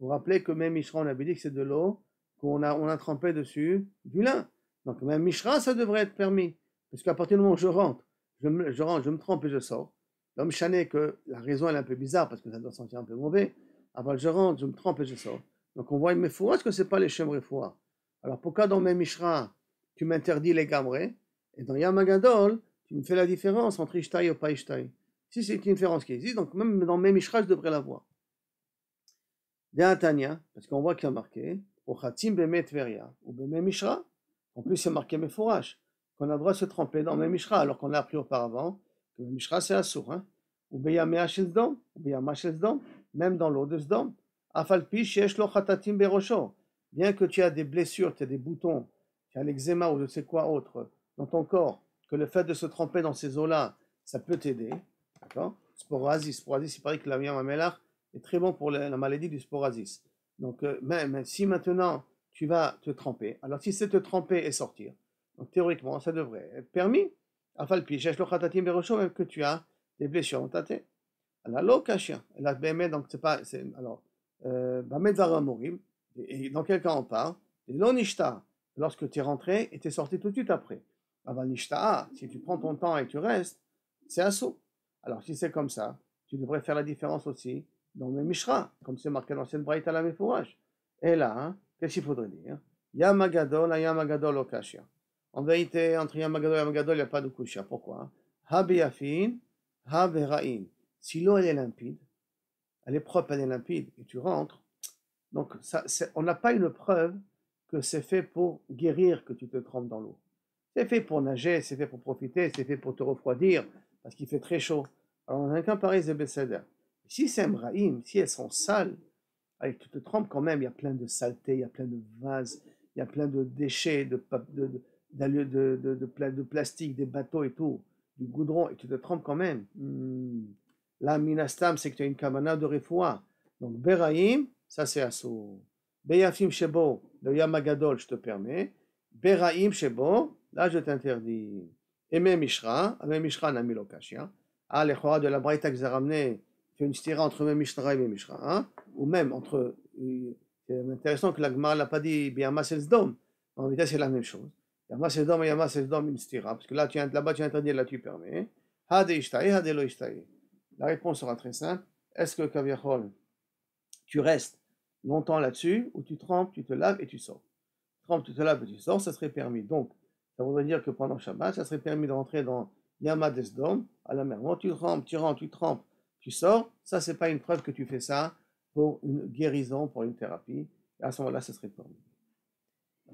vous rappelez que même Mishra, on avait dit que c'est de l'eau qu'on a, on a trempé dessus du lin. Donc même Mishra, ça devrait être permis. Parce qu'à partir du moment où je rentre, je rentre, je me trempe et je sors. L'homme chané que la raison est un peu bizarre parce que ça doit sentir un peu mauvais. Avant je rentre, je me trempe et je sors. Donc on voit méfoua, est-ce que c'est pas les chemres foua Alors pourquoi dans mes Mishra, tu m'interdis les gamrés et dans Yamagadol, tu me fais la différence entre Ishtaï et pas Ishtaï? Si c'est une différence qui existe, donc même dans mes Mishra, je devrais la voir. Tanya, parce qu'on voit qu'il y a marqué, ou Bemet Veria, ou Bemet Mishra, en plus c'est marqué Mefourash, qu'on a le droit de se tremper dans mes Mishra, alors qu'on a appris auparavant que mes Mishra c'est Assour, hein. ou Beyamea Shezdom, ou même dans l'eau de Sdom, Afalpi Shesh Lo Chatatim Berosho, bien que tu as des blessures, tu as des boutons, tu as l'eczéma ou je sais quoi autre dans ton corps, que le fait de se tremper dans ces eaux-là, ça peut t'aider, d'accord? Sporasis, sporasis, il paraît que la Mamelach est très bon pour la, maladie du sporasis. Donc, euh, même si maintenant tu vas te tremper, alors si c'est te tremper et sortir, théoriquement, ça devrait être permis. Afalpi, le même que tu as des blessures dans ta tête. La lokashia, la bémet, donc c'est pas, alors, euh, morim, et dans quel cas on parle L'onishta, lorsque tu es rentré et tu es sorti tout de suite après. Avanishta, si tu prends ton temps et tu restes, c'est assaut. Alors si c'est comme ça, tu devrais faire la différence aussi dans le Mishra, comme c'est marqué dans cette braïta la fourrage. Et là, hein, qu'est-ce qu'il faudrait dire? Yamagadol, Yamagadol, Okashia. En vérité, entre Yamagadol et Yamagadol, il n'y a pas de Kushia. Pourquoi? Habiyafin, Haberain. Si l'eau elle est limpide, elle est propre, elle est limpide, et tu rentres, donc on n'a pas une preuve que c'est fait pour guérir que tu te trempes dans l'eau. C'est fait pour nager, c'est fait pour profiter, c'est fait pour te refroidir, parce qu'il fait très chaud. Alors, on a un cas pareil, c'est si c'est Mraïm, si elles sont sales, avec, tu te trompes quand même, il y a plein de saleté, il y a plein de vases, il y a plein de déchets, de, de, de, de, de, plastique, des bateaux et tout, du goudron, et tu te trompes quand même. Hmm. Là, Minastam, c'est que tu as une kamana de refoua. Donc, Beraïm, ça c'est Assour. Beyafim Shebo, le Yamagadol, je te permets. Beraïm Shebo, là je t'interdis. Même Mishra, même Mishra n'a mis l'occasion. Ah, les de la Braïta que j'ai ramené, fait une stira entre même Mishnah et même Mishra, hein, ou même entre. Euh, c'est intéressant que la Gemara l'a pas dit Biamas el Zdom. En vérité, c'est la même chose. Yamas et Yamas el Zdom, une stira, parce que là, là-bas, tu interdis, là, tu permets. Hade ishtae, hade lo ishtae. La réponse sera très simple. Est-ce que Kaviachol, tu restes longtemps là-dessus, ou tu trempes, tu te laves et tu sors trempes, tu te laves et tu sors, ça serait permis. Donc, ça voudrait dire que pendant Shabbat, ça serait permis de rentrer dans Yamad Esdom, à la mer. tu trempes, tu rentres, tu trempes, tu sors, ça c'est pas une preuve que tu fais ça pour une guérison, pour une thérapie. à ce moment-là, ce serait permis.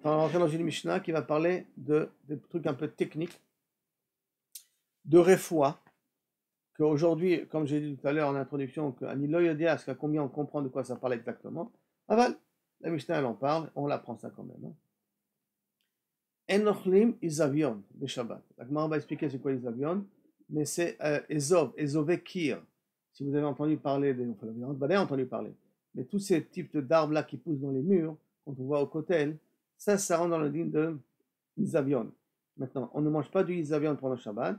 on va rentrer dans une Mishnah qui va parler de, des trucs un peu techniques, de refoua, qu'aujourd'hui, comme j'ai dit tout à l'heure en introduction, qu'à combien on comprend de quoi ça parle exactement. Aval, la Mishnah elle en parle, on l'apprend ça quand même. Hein. Enochlim Isavion, de Shabbat. La va expliquer c'est quoi Isavion, mais c'est euh, Ezov, Ezovekir. Si vous avez entendu parler, des, enfin, vous avez entendu parler, mais tous ces types d'arbres-là qui poussent dans les murs, quand on voit au cotel, ça, ça rentre dans le digne de Isavion. Maintenant, on ne mange pas du Isavion pendant le Shabbat.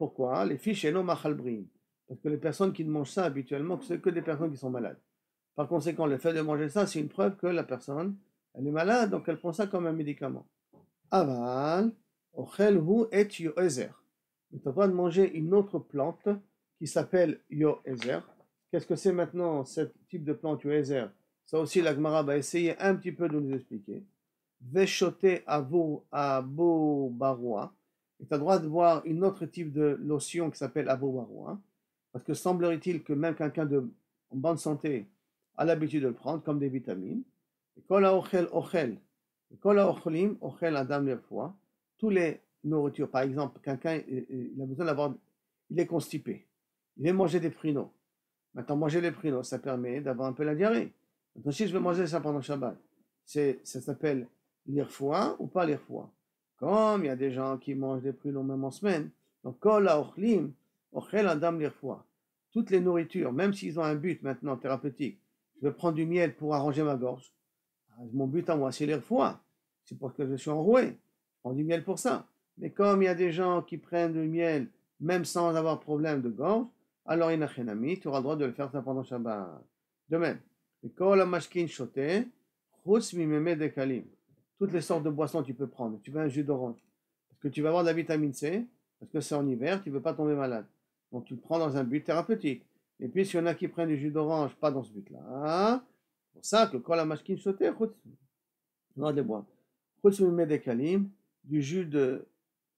Pourquoi Les fiches et non machalbrim. Parce que les personnes qui ne mangent ça habituellement, c'est que des personnes qui sont malades. Par conséquent, le fait de manger ça, c'est une preuve que la personne, elle est malade, donc elle prend ça comme un médicament. Aval, ochelhu et yoezer. Mais tu de manger une autre plante qui s'appelle Yoézer. Qu'est-ce que c'est maintenant ce type de plante Yoézer Ça aussi, la Gemara va essayer un petit peu de nous expliquer. Veshoté Abu Baroua. Et tu as droit de voir une autre type de lotion qui s'appelle Abu Baroua. Parce que semblerait-il que même quelqu'un de en bonne santé a l'habitude de le prendre comme des vitamines. Et ochel ochel. Ochelim ochel adam fois. Tous les nourritures, par exemple, quelqu'un il a besoin d'avoir, il est constipé. Il va manger des pruneaux. Maintenant, manger des pruneaux, ça permet d'avoir un peu la diarrhée. Maintenant, si je veux manger ça pendant Shabbat, ça s'appelle l'irfoua ou pas l'irfoua? Comme il y a des gens qui mangent des pruneaux même en semaine. Donc, kol. Toutes les nourritures, même s'ils ont un but maintenant thérapeutique, je veux prendre du miel pour arranger ma gorge. Ah, mon but à moi, c'est l'irfoua. C'est parce que je suis enroué. Je prends du miel pour ça. Mais comme il y a des gens qui prennent du miel même sans avoir problème de gorge, alors inachenami, tu auras le droit de le faire ça pendant Shabbat. De même, toutes les sortes de boissons tu peux prendre. Tu veux un jus d'orange. Parce que tu vas avoir de la vitamine C, parce que c'est en hiver, tu ne veux pas tomber malade. Donc tu le prends dans un but thérapeutique. Et puis s'il y en a qui prennent du jus d'orange, pas dans ce but-là. c'est pour ça que quand la machine sautait, on des boire. des calim, du jus de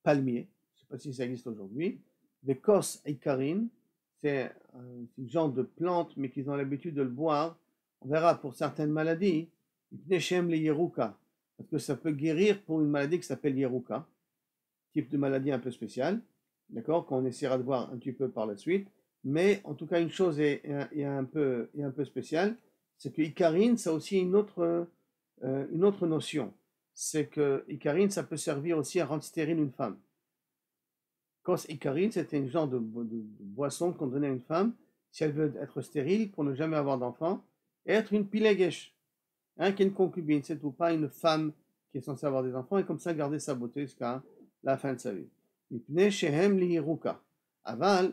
palmier, je ne sais pas si ça existe aujourd'hui, des cos icarine, c'est un genre de plante, mais qu'ils ont l'habitude de le boire. On verra pour certaines maladies, parce que ça peut guérir pour une maladie qui s'appelle Yeruka, type de maladie un peu spéciale, d'accord, qu'on essaiera de voir un petit peu par la suite. Mais en tout cas, une chose est, un, peu, spéciale, c'est que Icarine, ça a aussi une autre, euh, une autre notion. C'est que Icarine, ça peut servir aussi à rendre stérile une femme. Cos Icarine, c'était une genre de, boisson qu'on donnait à une femme si elle veut être stérile pour ne jamais avoir d'enfant être une pilegesh, hein, qui est une concubine, c'est tout, pas une femme qui est censée avoir des enfants et comme ça garder sa beauté jusqu'à la fin de sa vie. Aval,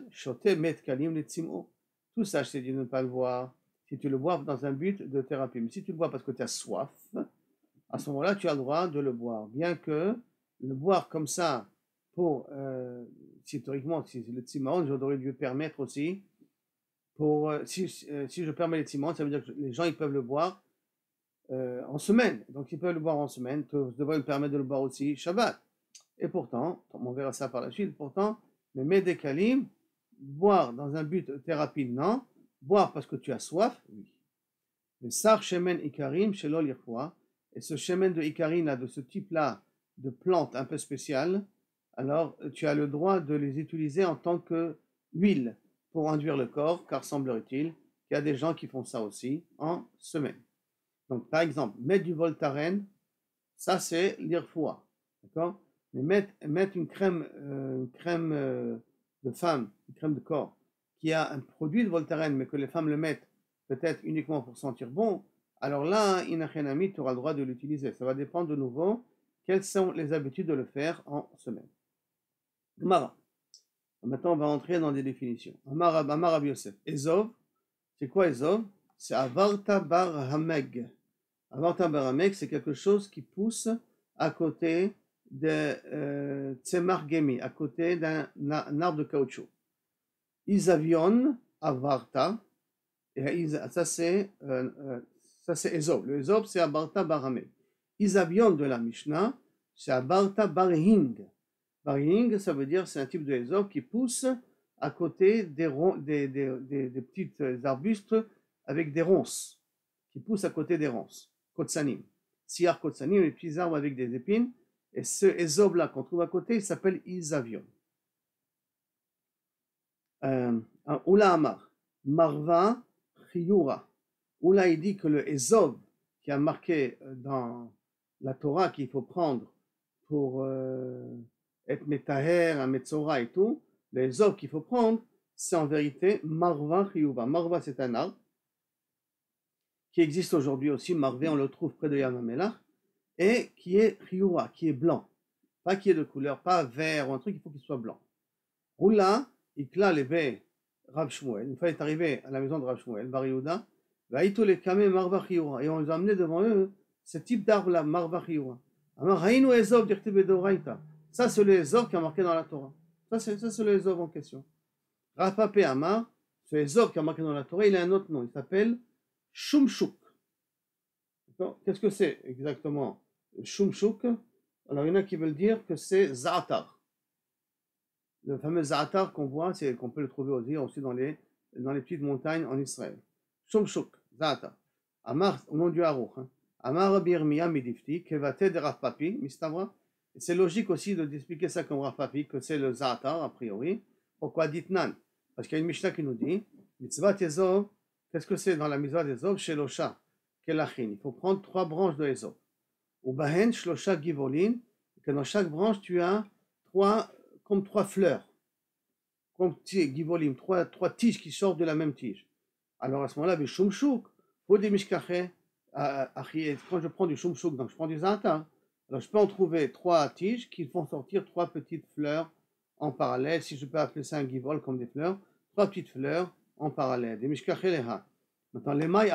Tout ça, je t'ai dit de ne pas le voir si tu le bois dans un but de thérapie. Mais si tu le bois parce que tu as soif, à ce moment-là, tu as le droit de le boire. Bien que le boire comme ça, pour, euh, si théoriquement, si le tsimaon, j'aurais dû permettre aussi, pour, euh, si, euh, si, je permets le tsimaon, ça veut dire que les gens, ils peuvent le boire en semaine. Donc, ils peuvent le boire en semaine. Tu devrais le permettre de le boire aussi Shabbat. Et pourtant, on verra ça par la suite, pourtant, le médécalim, boire dans un but thérapie, non. Boire parce que tu as soif, oui. Le sar shemen ikarim shelol et ce shemen de ikarim là, de ce type-là, de plante un peu spéciale, alors tu as le droit de les utiliser en tant que huile pour induire le corps, car semblerait-il qu'il y a des gens qui font ça aussi en semaine. Donc par exemple, mettre du voltaren, ça c'est l'irfoua, d'accord? Mais mettre, une crème, euh, crème euh, de femme, une crème de corps, qui a un produit de Voltaren, mais que les femmes le mettent peut-être uniquement pour sentir bon, alors là, Inachenami, tu auras le droit de l'utiliser. Ça va dépendre de nouveau quelles sont les habitudes de le faire en semaine. Mara. Maintenant, on va entrer dans des définitions. Amar Yosef. Ezov, c'est quoi Ezov? C'est Avarta Bar Hameg. Avarta Bar Hameg, c'est quelque chose qui pousse à côté de euh, Tzemar à côté d'un arbre de caoutchouc. Isavion Avarta, et ça c'est euh, euh, Ezob. Le Ezob c'est Abarta Barame. Isavion de la Mishnah, c'est Abarta Barhing. Barhing, ça veut dire c'est un type de Ezob qui pousse à côté des, des, des, des, petites arbustes avec des ronces, qui poussent à côté des ronces. Kotsanim. Siar Kotsanim, les petits arbres avec des épines et ce Ezob là qu'on trouve à côté, il s'appelle Isavion. Euh, Oula Amar, Marva Chiyura. Oula il dit que le Ezob qui a marqué euh, dans la Torah qu'il faut prendre pour euh, être Metaher, un Metzora et tout, le Ezob qu'il faut prendre, c'est en vérité Marva Chiyura. Marva c'est un arbre qui existe aujourd'hui aussi. Marvé, on le trouve près de Yamamelach et qui est Riura, qui est blanc. Pas qui est de couleur, pas vert ou un truc, il faut qu'il soit blanc. Roula, il cla les Rav Shmuel. Une fois, il est arrivé à la maison de Rav Shmuel, Bariouda, et on les a amenés devant eux ce type d'arbre-là, Marva Riura. Ça, c'est le Ezov qui a marqué dans la Torah. Ça, c'est le Ezov en question. Rapapé Amar, ce Ezov qui a marqué dans la Torah, il a un autre nom. Il s'appelle Shumshuk. Qu'est-ce que c'est exactement Shumshuk, alors il y en a qui veulent dire que c'est Za'atar. Le fameux Za'atar qu'on voit, c'est qu'on peut le trouver aussi, dans, les, dans les petites montagnes en Israël. Shumshuk, Za'atar. Amar, au nom du Harouch. Hein. Amar Birmiya Midifti, Kevate de Rafapi, Mistavra. C'est logique aussi d'expliquer ça comme Rafapi, que c'est le Za'atar, a priori. Pourquoi Ditnan Parce qu'il y a une Mishnah qui nous dit, Mitzvah qu'est-ce que c'est dans la Mitzvah Tezov Chez l'Osha, Kelachin? Il faut prendre trois branches de Ezov ou bahen shlosha givolin, que dans chaque branche tu as trois, comme trois fleurs, comme givolim, trois, trois tiges qui sortent de la même tige. Alors à ce moment-là, shumshuk, pour des mishkaché, quand je prends du shumshuk, donc je prends du zata, alors je peux en trouver trois tiges qui font sortir trois petites fleurs en parallèle, si je peux appeler ça un givol comme des fleurs, trois petites fleurs en parallèle. Maintenant, les mailles.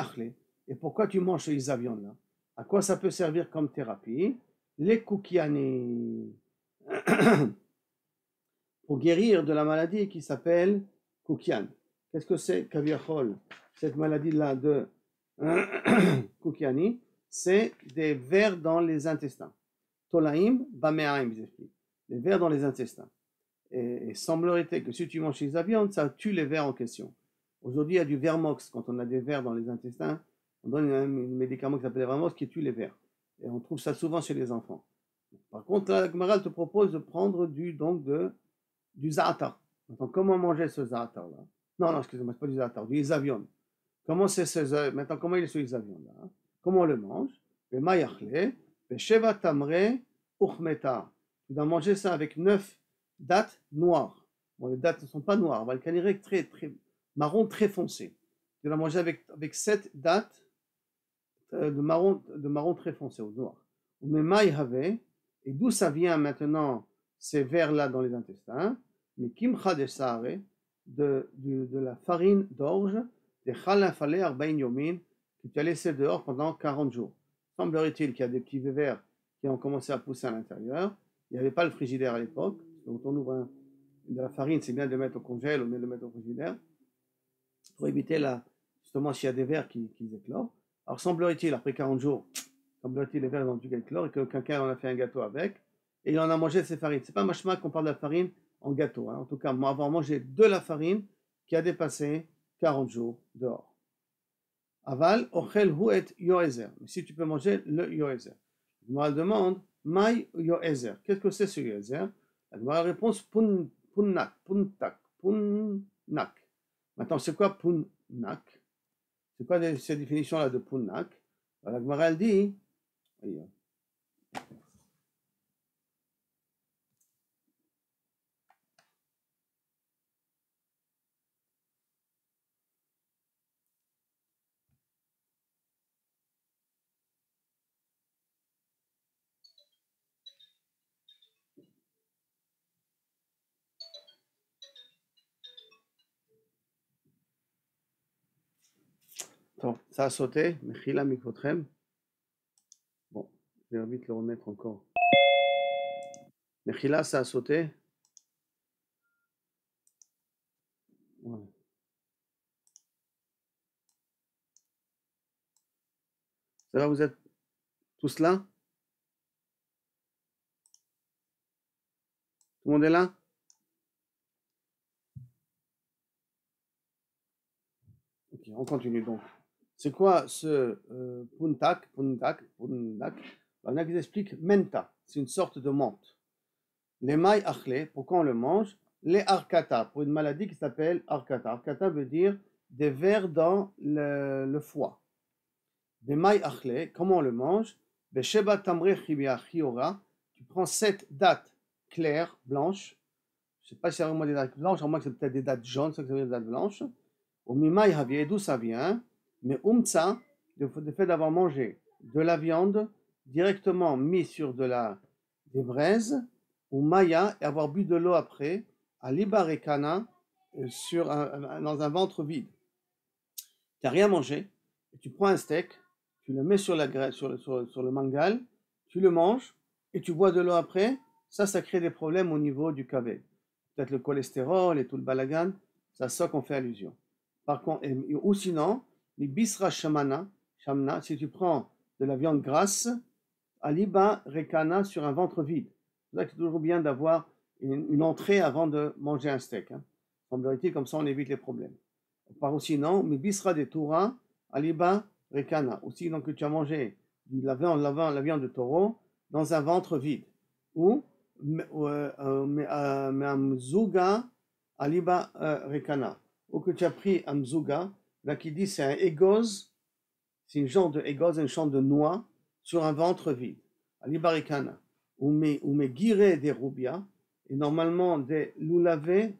Et pourquoi tu manges ce isavion là? À quoi ça peut servir comme thérapie? Les kukiani. [coughs] Pour guérir de la maladie qui s'appelle kukian. Qu'est-ce que c'est, kaviachol? Cette maladie-là de [coughs] kukiani, c'est des vers dans les intestins. Tolaim, bameaim, Les vers dans les intestins. Et, semblerait-il que si tu manges les viande, ça tue les vers en question. Aujourd'hui, il y a du vermox. Quand on a des vers dans les intestins, on donne un médicament qui s'appelle vermox qui tue les vers. Et on trouve ça souvent chez les enfants. Par contre, la Gemara te propose de prendre du, donc de, du za'atar. Maintenant, comment manger ce za'atar-là Non, non, excusez-moi, c'est pas du za'atar, du isavion. Comment c'est ce, maintenant, comment il est ce isavion là Comment on le mange? Le mayachle, le sheva tamre, uchmeta. Tu dois manger ça avec neuf dates noires. Bon, les dates ne sont pas noires, elles sont très, très marron très foncé. Tu dois manger avec, avec sept dates euh, de marron, de marron très foncé, au noir. Et d'où ça vient maintenant ces vers-là dans les intestins Mais kimcha de sare, de, de, la farine d'orge, des chalafale arbain yomin, que tu as laissé dehors pendant 40 jours. Semblerait-il qu'il y a des petits vers qui ont commencé à pousser à l'intérieur. Il n'y avait pas le frigidaire à l'époque. Quand on ouvre de la farine, c'est bien de le mettre au congèle ou de le mettre au frigidaire pour éviter la, justement s'il y a des vers qui, qui éclorent. Alors semblerait-il, après 40 jours, semblerait-il les vers ont dû éclore et que quelqu'un en a fait un gâteau avec et il en a mangé de ces farines. C'est pas machma qu'on parle de la farine en gâteau. Hein. En tout cas, moi, avoir mangé de la farine qui a dépassé 40 jours dehors. Aval, ochel huet yoezer. Si tu peux manger le yoezer. La demande, mai yoezer. Qu'est-ce que c'est ce yoezer? La réponse, pun, punnak, puntak, punnak. Maintenant, c'est quoi punnak? C'est quoi cette définition-là de punnak? La elle dit, ça a sauté. Mechila Mikotrem. Bon, je vais vite le remettre encore. Mechila, ça a sauté. Ça va, vous êtes tous là? Tout le monde est là? Ok, on continue donc. C'est quoi ce euh, puntak, puntak, puntak On a qui explique menta, c'est une sorte de menthe. Les mailles achle, pourquoi on le mange? Les arcata, pour une maladie qui s'appelle arcata. Arcata veut dire des vers dans le, foie. Les mailles achle, comment on le mange? Besheba tamre tu prends sept dates claires, blanches. Je ne sais pas si c'est vraiment des dates blanches, à moins que c'est peut-être des dates jaunes, ça veut dire des dates blanches. Au mimai d'où ça vient? Mais umtsa, le fait d'avoir mangé de la viande directement mis sur de la, des braises, ou maya, et avoir bu de l'eau après, à libarekana, euh, sur dans un ventre vide. Tu n'as rien mangé, tu prends un steak, tu le mets sur, la sur, le, sur, le mangal, tu le manges, et tu bois de l'eau après, ça, ça crée des problèmes au niveau du cavé. Peut-être le cholestérol et tout le balagan, c'est à ça qu'on fait allusion. Par contre, ou sinon, bisra shamana, shamna, si tu prends de la viande grasse, aliba rekana sur un ventre vide. C'est toujours bien d'avoir une, entrée avant de manger un steak. Hein. Semblerait-il, comme ça on évite les problèmes. Par aussi non, mais bisra de Torah, aliba rekana. Aussi donc que tu as mangé de la viande, la viande de taureau dans un ventre vide. Ou euh, euh, mzuga aliba euh, rekana. Ou que tu as pris un mzuga Là, qui dit c'est un égoz, c'est une genre de égoz, une genre de noix sur un ventre vide. Alibarikana. Ou me, ou me des roubia, et normalement des loulave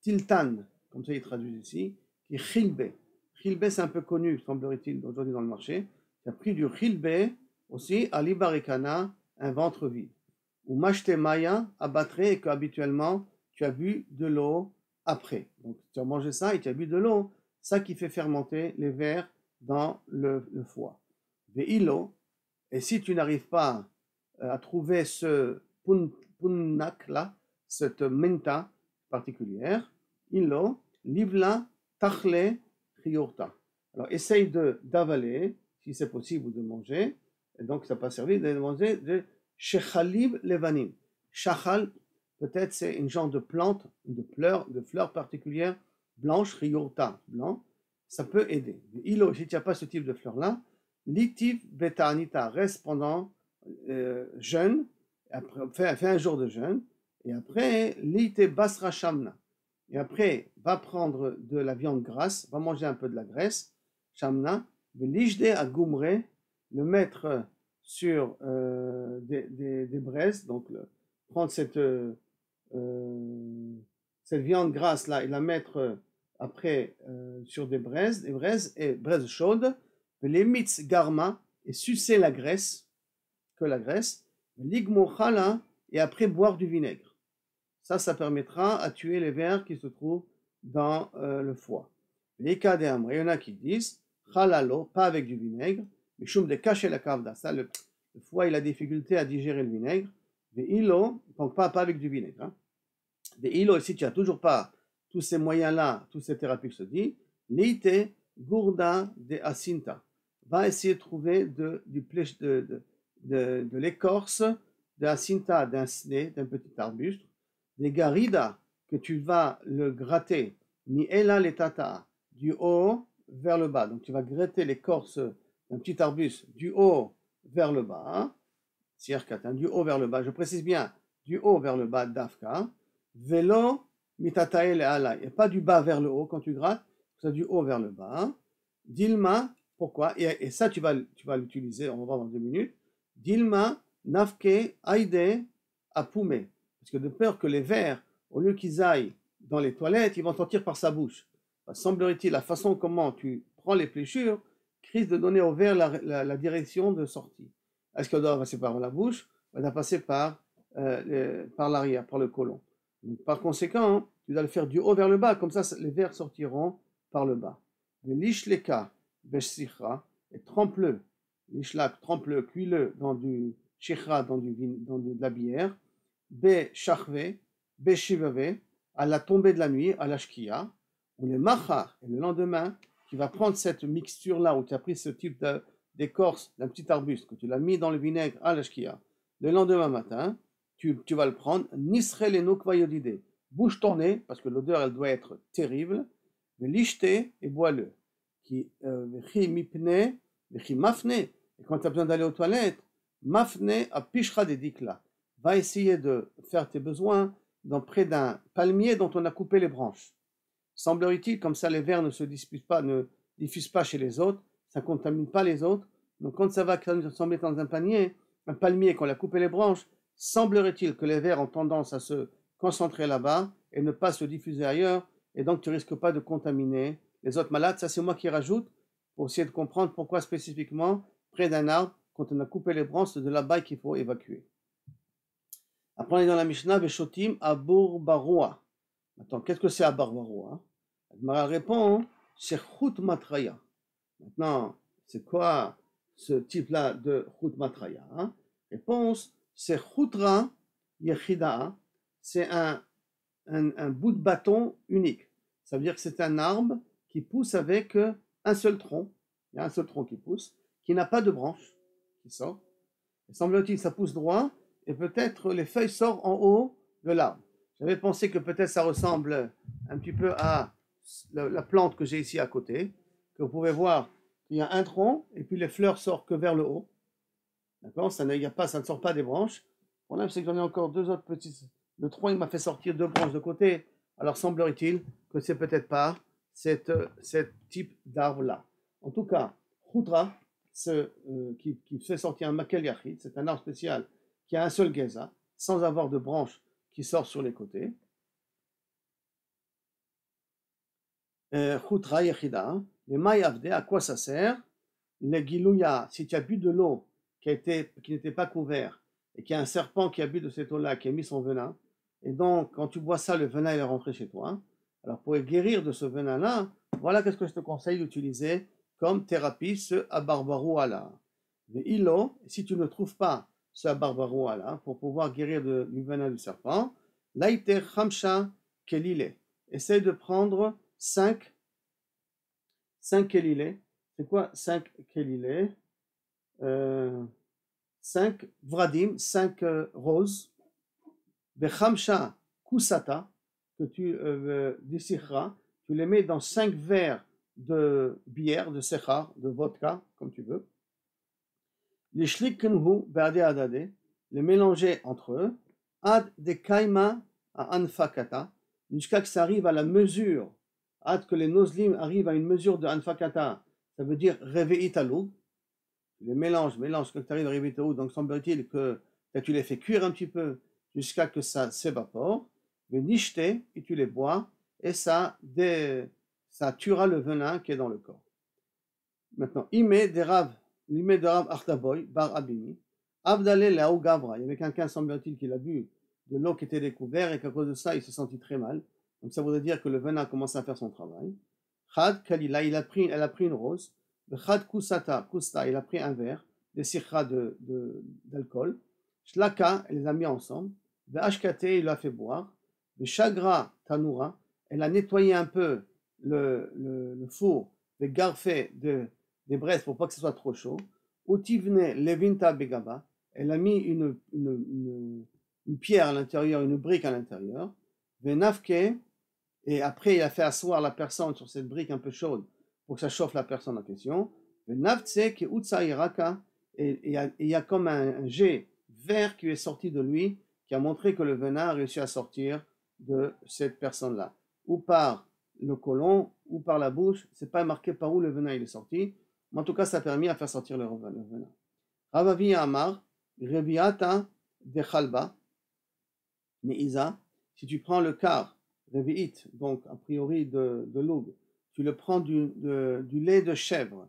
tiltan, comme ça il traduit ici, qui chilbe. Chilbe, c'est un peu connu, semblerait-il, aujourd'hui dans le marché. Tu as pris du chilbe aussi, alibarikana, un ventre vide. Ou machete maya, abattre, et qu'habituellement tu as bu de l'eau après. Donc tu as mangé ça et tu as bu de l'eau ça qui fait fermenter les vers dans le, foie. Et si tu n'arrives pas euh, à trouver ce punnak là, cette menta particulière, illo, livla, tachle, riorta. Alors essaye de d'avaler, si c'est possible, de manger. Et donc ça pas servi de manger de shechalib levanim. Shachal, peut-être c'est une genre de plante, de fleurs, de fleurs particulières, blanches, riorta, blanc. Ça peut aider. Ilo, si tu n'as pas ce type de fleurs-là, litiv beta anita, reste pendant euh, jeûne, après, fait, un jour de jeûne, et après, lite basra shamna. Et après, va prendre de la viande grasse, va manger un peu de la graisse, shamna, l'ijde à goumre, le mettre sur euh, des, des, braises, donc prendre cette, euh, cette viande grasse là et la mettre après sur des braises, des braises et braises chaudes, les mitz garma et sucer la graisse, que la graisse, l'igmochala et après boire du vinaigre. Ça, ça permettra à tuer les vers qui se trouvent dans euh, le foie. Les cas il y en a qui disent halalo, pas avec du vinaigre, mais choum de cacher la kavda. Ça, le, foie, il a des difficultés à digérer le vinaigre. Mais ilo, donc pas, pas avec du vinaigre. Hein. Mais ilo, si tu n'as toujours pas tous ces moyens-là, toutes ces thérapies que je dis, lite gourda de asinta. Va essayer de trouver de, l'écorce de la cinta d'un d'un petit arbuste, des garida que tu vas le gratter, mi ela letata, du haut vers le bas. Donc tu vas gratter l'écorce d'un petit arbuste du haut vers le bas, du haut vers le bas, je précise bien, du haut vers le bas d'Afka, velo mitatae ala, et pas du bas vers le haut quand tu grattes, c'est du haut vers le bas. Dilma, pourquoi? Et, et, ça tu vas, tu vas l'utiliser, on va voir dans deux minutes. Dilma nafke aide apoume. Parce que de peur que les vers, au lieu qu'ils aillent dans les toilettes, ils vont sortir par sa bouche. Semblerait-il, la façon comment tu prends les pléchures risque de donner au vers la, direction de sortie. Est-ce qu'elle doit passer par la bouche? Ou elle doit passer par, euh, par l'arrière, par le côlon Par conséquent, tu dois le faire du haut vers le bas, comme ça les vers sortiront par le bas. Lishleka beshsichra, et trempe-le. L'ishlak, trempe-le, cuis-le dans du shichra, dans, du, dans de la bière, be shachve, be à la tombée de la nuit, à la shkia, ou les machar, et le lendemain, tu vas prendre cette mixture-là, où tu as pris ce type d'écorce d'un petit arbuste, que tu l'as mis dans le vinaigre à la shkia, le lendemain matin, tu, vas le prendre, nisre les nokvayodide, bouge ton nez, parce que l'odeur, elle doit être terrible, mais lichte et bois-le, qui, euh, mipne, mafne, et quand tu as besoin d'aller aux toilettes, Mafne a pichra des dikla. Va essayer de faire tes besoins dans près d'un palmier dont on a coupé les branches. Semblerait-il, comme ça les vers ne se disputent pas, ne diffusent pas chez les autres, ça ne contamine pas les autres. Donc quand ça va s'assembler dans un panier, un palmier qu'on a coupé les branches, semblerait-il que les vers ont tendance à se concentrer là-bas et ne pas se diffuser ailleurs, et donc tu risques pas de contaminer les autres malades. Ça c'est moi qui rajoute pour essayer de comprendre pourquoi spécifiquement près d'un arbre, quand on a coupé les branches, c'est de là-bas qu'il faut évacuer. Après, dans la Mishnah, Veshotim Abur Baroua. Maintenant, qu'est-ce que c'est Abur Baroua Admara répond, c'est Chut Matraya. Maintenant, c'est quoi ce type-là de Chut Matraya hein? Réponse, c'est Chutra Yechida, c'est un, un, bout de bâton unique. Ça veut dire que c'est un arbre qui pousse avec un seul tronc. Il y a un seul tronc qui pousse qui n'a pas de branche qui sort. Semble-t-il, ça pousse droit et peut-être les feuilles sortent en haut de l'arbre. J'avais pensé que peut-être ça ressemble un petit peu à la, plante que j'ai ici à côté, que vous pouvez voir qu'il y a un tronc et puis les fleurs sortent que vers le haut. D'accord ça, ne, ça ne sort pas des branches. Le problème, c'est que j'en ai encore deux autres petits. Le tronc, il m'a fait sortir deux branches de côté. Alors semblerait-il que c'est peut-être pas cette, ce type d'arbre-là. En tout cas, Khoudra, ce, euh, qui, fait sortir un makel yachid, c'est un arbre spécial qui a un seul geza, sans avoir de branches qui sortent sur les côtés. Chutra yachida, les maïavde, à quoi ça sert? Les gilouya, si tu as bu de l'eau qui n'était pas couverte et qu'il y a un serpent qui a bu de cette eau-là, qui a mis son venin, et donc quand tu bois ça, le venin est rentré chez toi. Alors pour guérir de ce venin-là, voilà qu'est-ce que je te conseille d'utiliser comme thérapie ce abarbarouala. Mais ilo, si tu ne trouves pas ce barbaroa là pour pouvoir guérir du venin du serpent, laïter hamsha kelile. Essaye de prendre 5 5 kelile. C'est quoi 5 kelile? Euh, 5 vradim, 5 euh, roses. Bechamsha kusata, que tu euh, tu les mets dans 5 verres de bière, de sechar, de vodka, comme tu veux. Les shlikkenhu adade, les mélanger entre eux, ad de kaima à anfakata, jusqu'à que ça arrive à la mesure, ad que les noslim arrivent à une mesure de anfakata, ça veut dire réveillitalu, les mélanges, mélange, quand tu arrives à réveillitalu, donc semble-t-il que tu les fais cuire un petit peu jusqu'à que ça s'évapore, mais nishte, et tu les bois, et ça, ça tuera le venin qui est dans le corps. Maintenant, ime des raves l'imé de Rav Artaboy, Bar Abimi, Abdalé Lao Gavra, il y avait quelqu'un, semble-t-il, qui l'a bu de l'eau qui était découverte et qu'à cause de ça, il se sentit très mal. Donc ça voudrait dire que le venin a commencé à faire son travail. Chad Kalila, il a pris, elle a pris une rose. Chad Kusata, Kusta, il a pris un verre, des sirchas d'alcool. De. Shlaka, elle les a mis ensemble. Ashkate, il l'a fait boire. Le Chagra Tanura, elle a nettoyé un peu le, le, le four, de de des braises pour pas que ce soit trop chaud. Utivne levinta begaba, elle a mis une, une, une, pierre à l'intérieur, une brique à l'intérieur. Venafke, et après il a fait asseoir la personne sur cette brique un peu chaude pour que ça chauffe la personne en question. Et il y, a comme un, jet vert qui est sorti de lui, qui a montré que le venin a réussi à sortir de cette personne-là. Ou par le côlon, ou par la bouche, c'est pas marqué par où le venin est sorti, en tout cas, ça a permis à faire sortir le venin. Ravavi Amar, Reviata de Chalba, Isa, si tu prends le quart, Revi'it, donc a priori de, de l'oug, tu le prends du, lait de chèvre,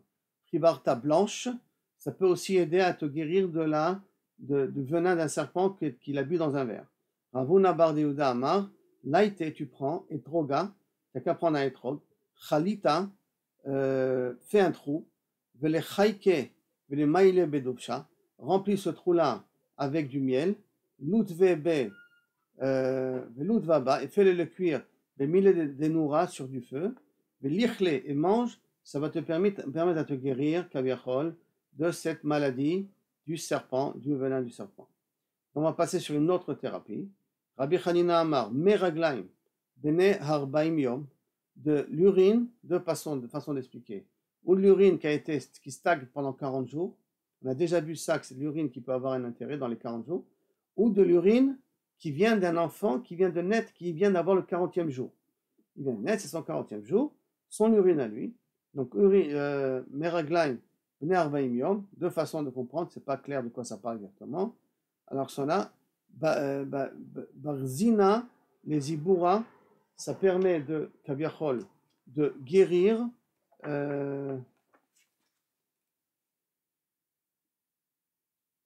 Pribarta blanche, ça peut aussi aider à te guérir de la, de, du venin d'un serpent qu'il a bu dans un verre. Ravuna Bardeuda Amar, Laïté, tu prends, et Troga, tu n'as qu'à prendre un etrog, Chalita, euh, fais un trou, remplis ce trou-là avec du miel, euh, et fais-le le cuire, des nourras sur du feu, et mange, ça va te permettre, permettre à te guérir, kaviachol, de cette maladie du serpent, du venin du serpent. On va passer sur une autre thérapie. Rabbi Hanina Amar, meraglaim, bene harbaim yom, de l'urine, de façon, de façon d'expliquer ou l'urine qui a qui stagne pendant 40 jours. On a déjà vu ça, que c'est l'urine qui peut avoir un intérêt dans les 40 jours, ou de l'urine qui vient d'un enfant qui vient de naître, qui vient d'avoir le 40e jour. Il vient de naître, c'est son 40e jour, son urine à lui. Donc, euh, meraglaim, yom, deux façons de comprendre, c'est pas clair de quoi ça parle exactement. Alors, cela, euh, barzina, les ibura, ça permet de, de guérir euh,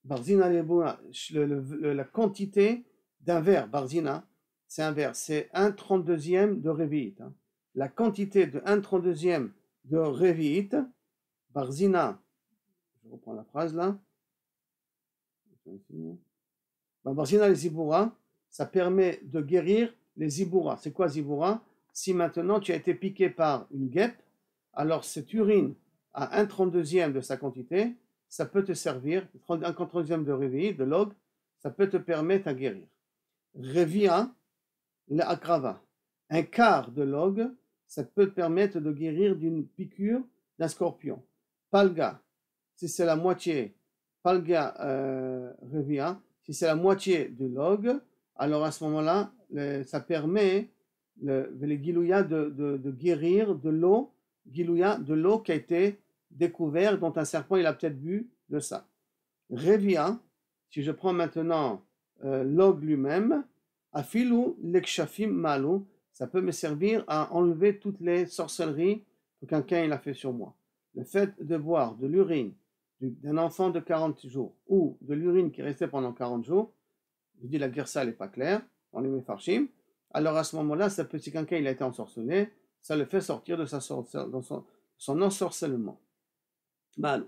Barzina la quantité d'un verre, Barzina, c'est un verre, c'est 1 32e de Révit. Hein. La quantité de 1 32e de Révit, Barzina, je reprends la phrase là. Bah, Barzina les Zibura, ça permet de guérir les Zibura. C'est quoi Zibura Si maintenant tu as été piqué par une guêpe, alors cette urine à 1 32e de sa quantité, ça peut te servir, 1 32e de réveil, de log, ça peut te permettre à guérir. Revia, le akrava, un quart de log, ça peut permettre de guérir d'une piqûre d'un scorpion. Palga, si c'est la moitié, palga euh, revia, si c'est la moitié du log, alors à ce moment-là, ça permet le, les de, de guérir de l'eau Gilouya, de l'eau qui a été découverte, dont un serpent il a peut-être bu de ça. Revia, si je prends maintenant euh, l'og lui-même, afilou lekshafim malou, ça peut me servir à enlever toutes les sorcelleries que quelqu'un a fait sur moi. Le fait de boire de l'urine d'un enfant de 40 jours ou de l'urine qui restait pendant 40 jours, je dis la guerre n'est pas claire, on les met farchim, alors à ce moment-là, ça peut, si quelqu'un il a été ensorcelé, ça le fait sortir de, sa, son, son ensorcellement. Mal.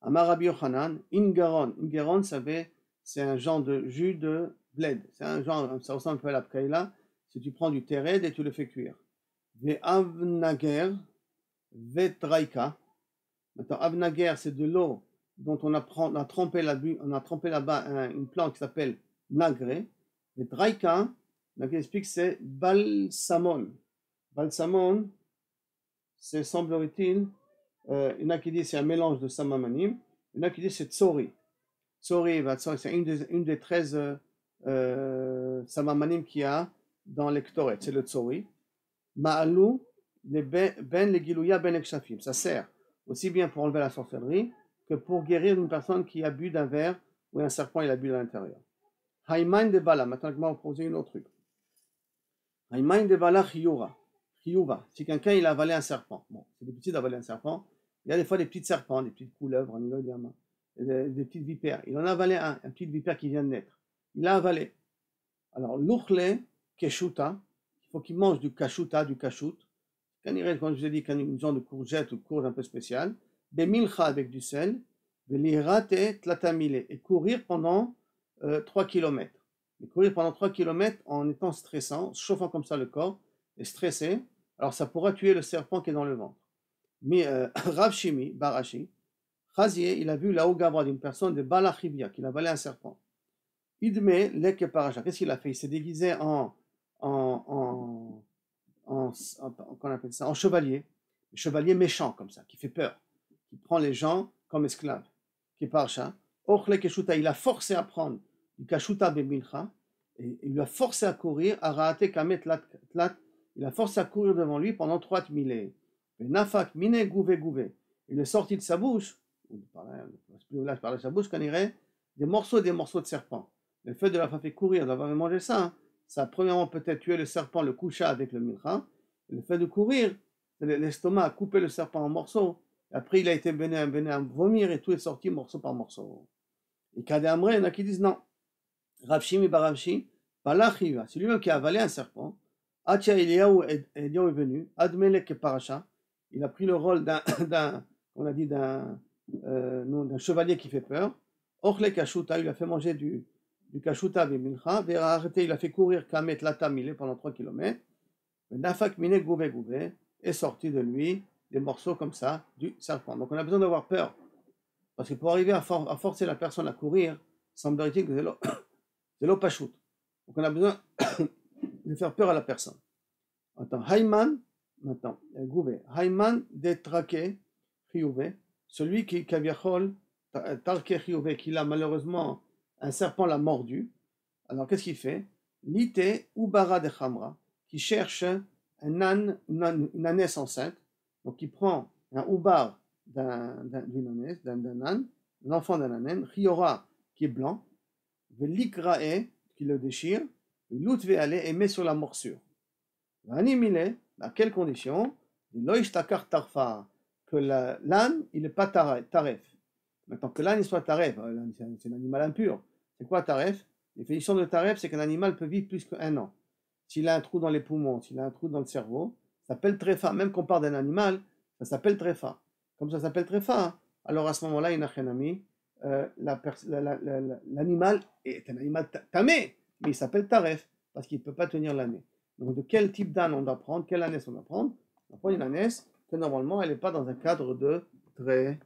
Amar Rabbi Ingaron. Ingaron, c'est un genre de jus de bled. C'est un genre, ça ressemble un peu à la pkaïla. Si tu prends du tered et tu le fais cuire. Ve avnager, vetraika. Maintenant, avnager, c'est de l'eau dont on a, on a trempé là-bas une plante qui s'appelle nagré. Vetraika, qui explique c'est balsamon. Balsamon, c'est semblerait-il, euh, il y en a qui disent c'est un mélange de samamanim, il y en a qui disent c'est tsori. Tsori, c'est une, des, une des 13 euh, euh, samamanim qu'il y a dans l'Ektoret, c'est le tsori. Ma'alou, ben le gilouya ben ekshafim. Ça sert aussi bien pour enlever la sorcellerie que pour guérir une personne qui a bu d'un verre ou un serpent il a bu à l'intérieur. Haïmain de bala, maintenant je vais poser une autre truc. Haïmain de bala chiyura. Si quelqu'un il a avalé un serpent, bon, c'est difficile d'avaler un serpent. Il y a des fois des petits serpents, des petites couleuvres, des, des petites vipères. Il en a avalé un, un petit vipère qui vient de naître. Il a avalé. Alors, l'ourle keshuta, il faut qu'il mange du kashuta, du kashout. Quand il comme je vous ai dit, une genre de courgette ou de courge un peu spéciale, milcha avec du sel, belirate tlatamile, et courir pendant euh, 3 km. Et courir pendant 3 km en étant stressant, chauffant comme ça le corps, et stressé, alors ça pourra tuer le serpent qui est dans le ventre. Mais euh, [coughs] Rav Shimi, Barashi, Chazier, il a vu la gavra d'une personne de Balachibia, qui a avalé un serpent. Idme leke paracha. Qu'est-ce qu'il a fait? Il s'est déguisé en, en, en, en, appelle ça, en chevalier, chevalier méchant comme ça, qui fait peur, qui prend les gens comme esclaves, qui paracha. Ochle keshuta, il a forcé à prendre du kashuta bemilcha, et il lui a forcé à courir, à kamet il a forcé à courir devant lui pendant trois milles. Nafak mine gouvé. Il est sorti de sa bouche, là, par sa bouche, qu'on irait des morceaux des morceaux de serpent. Le fait de l'avoir fait courir, d'avoir mangé ça, hein, ça a premièrement peut-être tué le serpent, le coucha avec le milcha. Le fait de courir, l'estomac a coupé le serpent en morceaux. Après, il a été venu à, vomir et tout est sorti morceau par morceau. Et Kadé il y en a qui disent non. Ravshim et Baravshi, c'est lui-même qui a avalé un serpent. Atia Eliyahu est venu, Admelek Paracha, il a pris le rôle d'un, [coughs] on a dit d'un, euh, d'un chevalier qui fait peur. Ochle Kashuta, il a fait manger du, du Kashuta Mincha, Vera arrêté, il a fait courir Kamet Latamile pendant 3 km. Nafak Mine Gouve Gouve est sorti de lui des morceaux comme ça du serpent. Donc on a besoin d'avoir peur. Parce que pour arriver à, forcer la personne à courir, semblerait-il que c'est l'eau [coughs] pachout. Donc on a besoin [coughs] de faire peur à la personne. Attends, Hayman, maintenant, Gouvé, Hayman détraqué, Chiyouvé, celui qui, Chiyouvé, qui a malheureusement, un serpent l'a mordu. Alors qu'est-ce qu'il fait? Lité Ubara de Khamra, qui cherche un âne, une, ânesse enceinte, donc il prend un Ubar d'une ânesse, d'un âne, un enfant d'un âne, Chiora, qui est blanc, Velikrae, qui le déchire, aller et met sur la morsure. Animile, à quelles conditions tarfa, que l'âne, il n'est pas taref. Maintenant que l'âne soit taref, euh, c'est un animal impur. C'est quoi taref? Définition de taref, c'est qu'un animal peut vivre plus qu'un an. S'il a un trou dans les poumons, s'il a un trou dans le cerveau, ça s'appelle tréfa. Même qu'on parle d'un animal, ça s'appelle tréfa. Comme ça s'appelle tréfa, alors à ce moment-là, il n'a rien ami. L'animal est un animal tamé mais il s'appelle Taref, parce qu'il ne peut pas tenir l'année. Donc de quel type d'âne on doit prendre, quelle ânesse on doit prendre? On prend une ânesse que normalement elle n'est pas dans un cadre de très.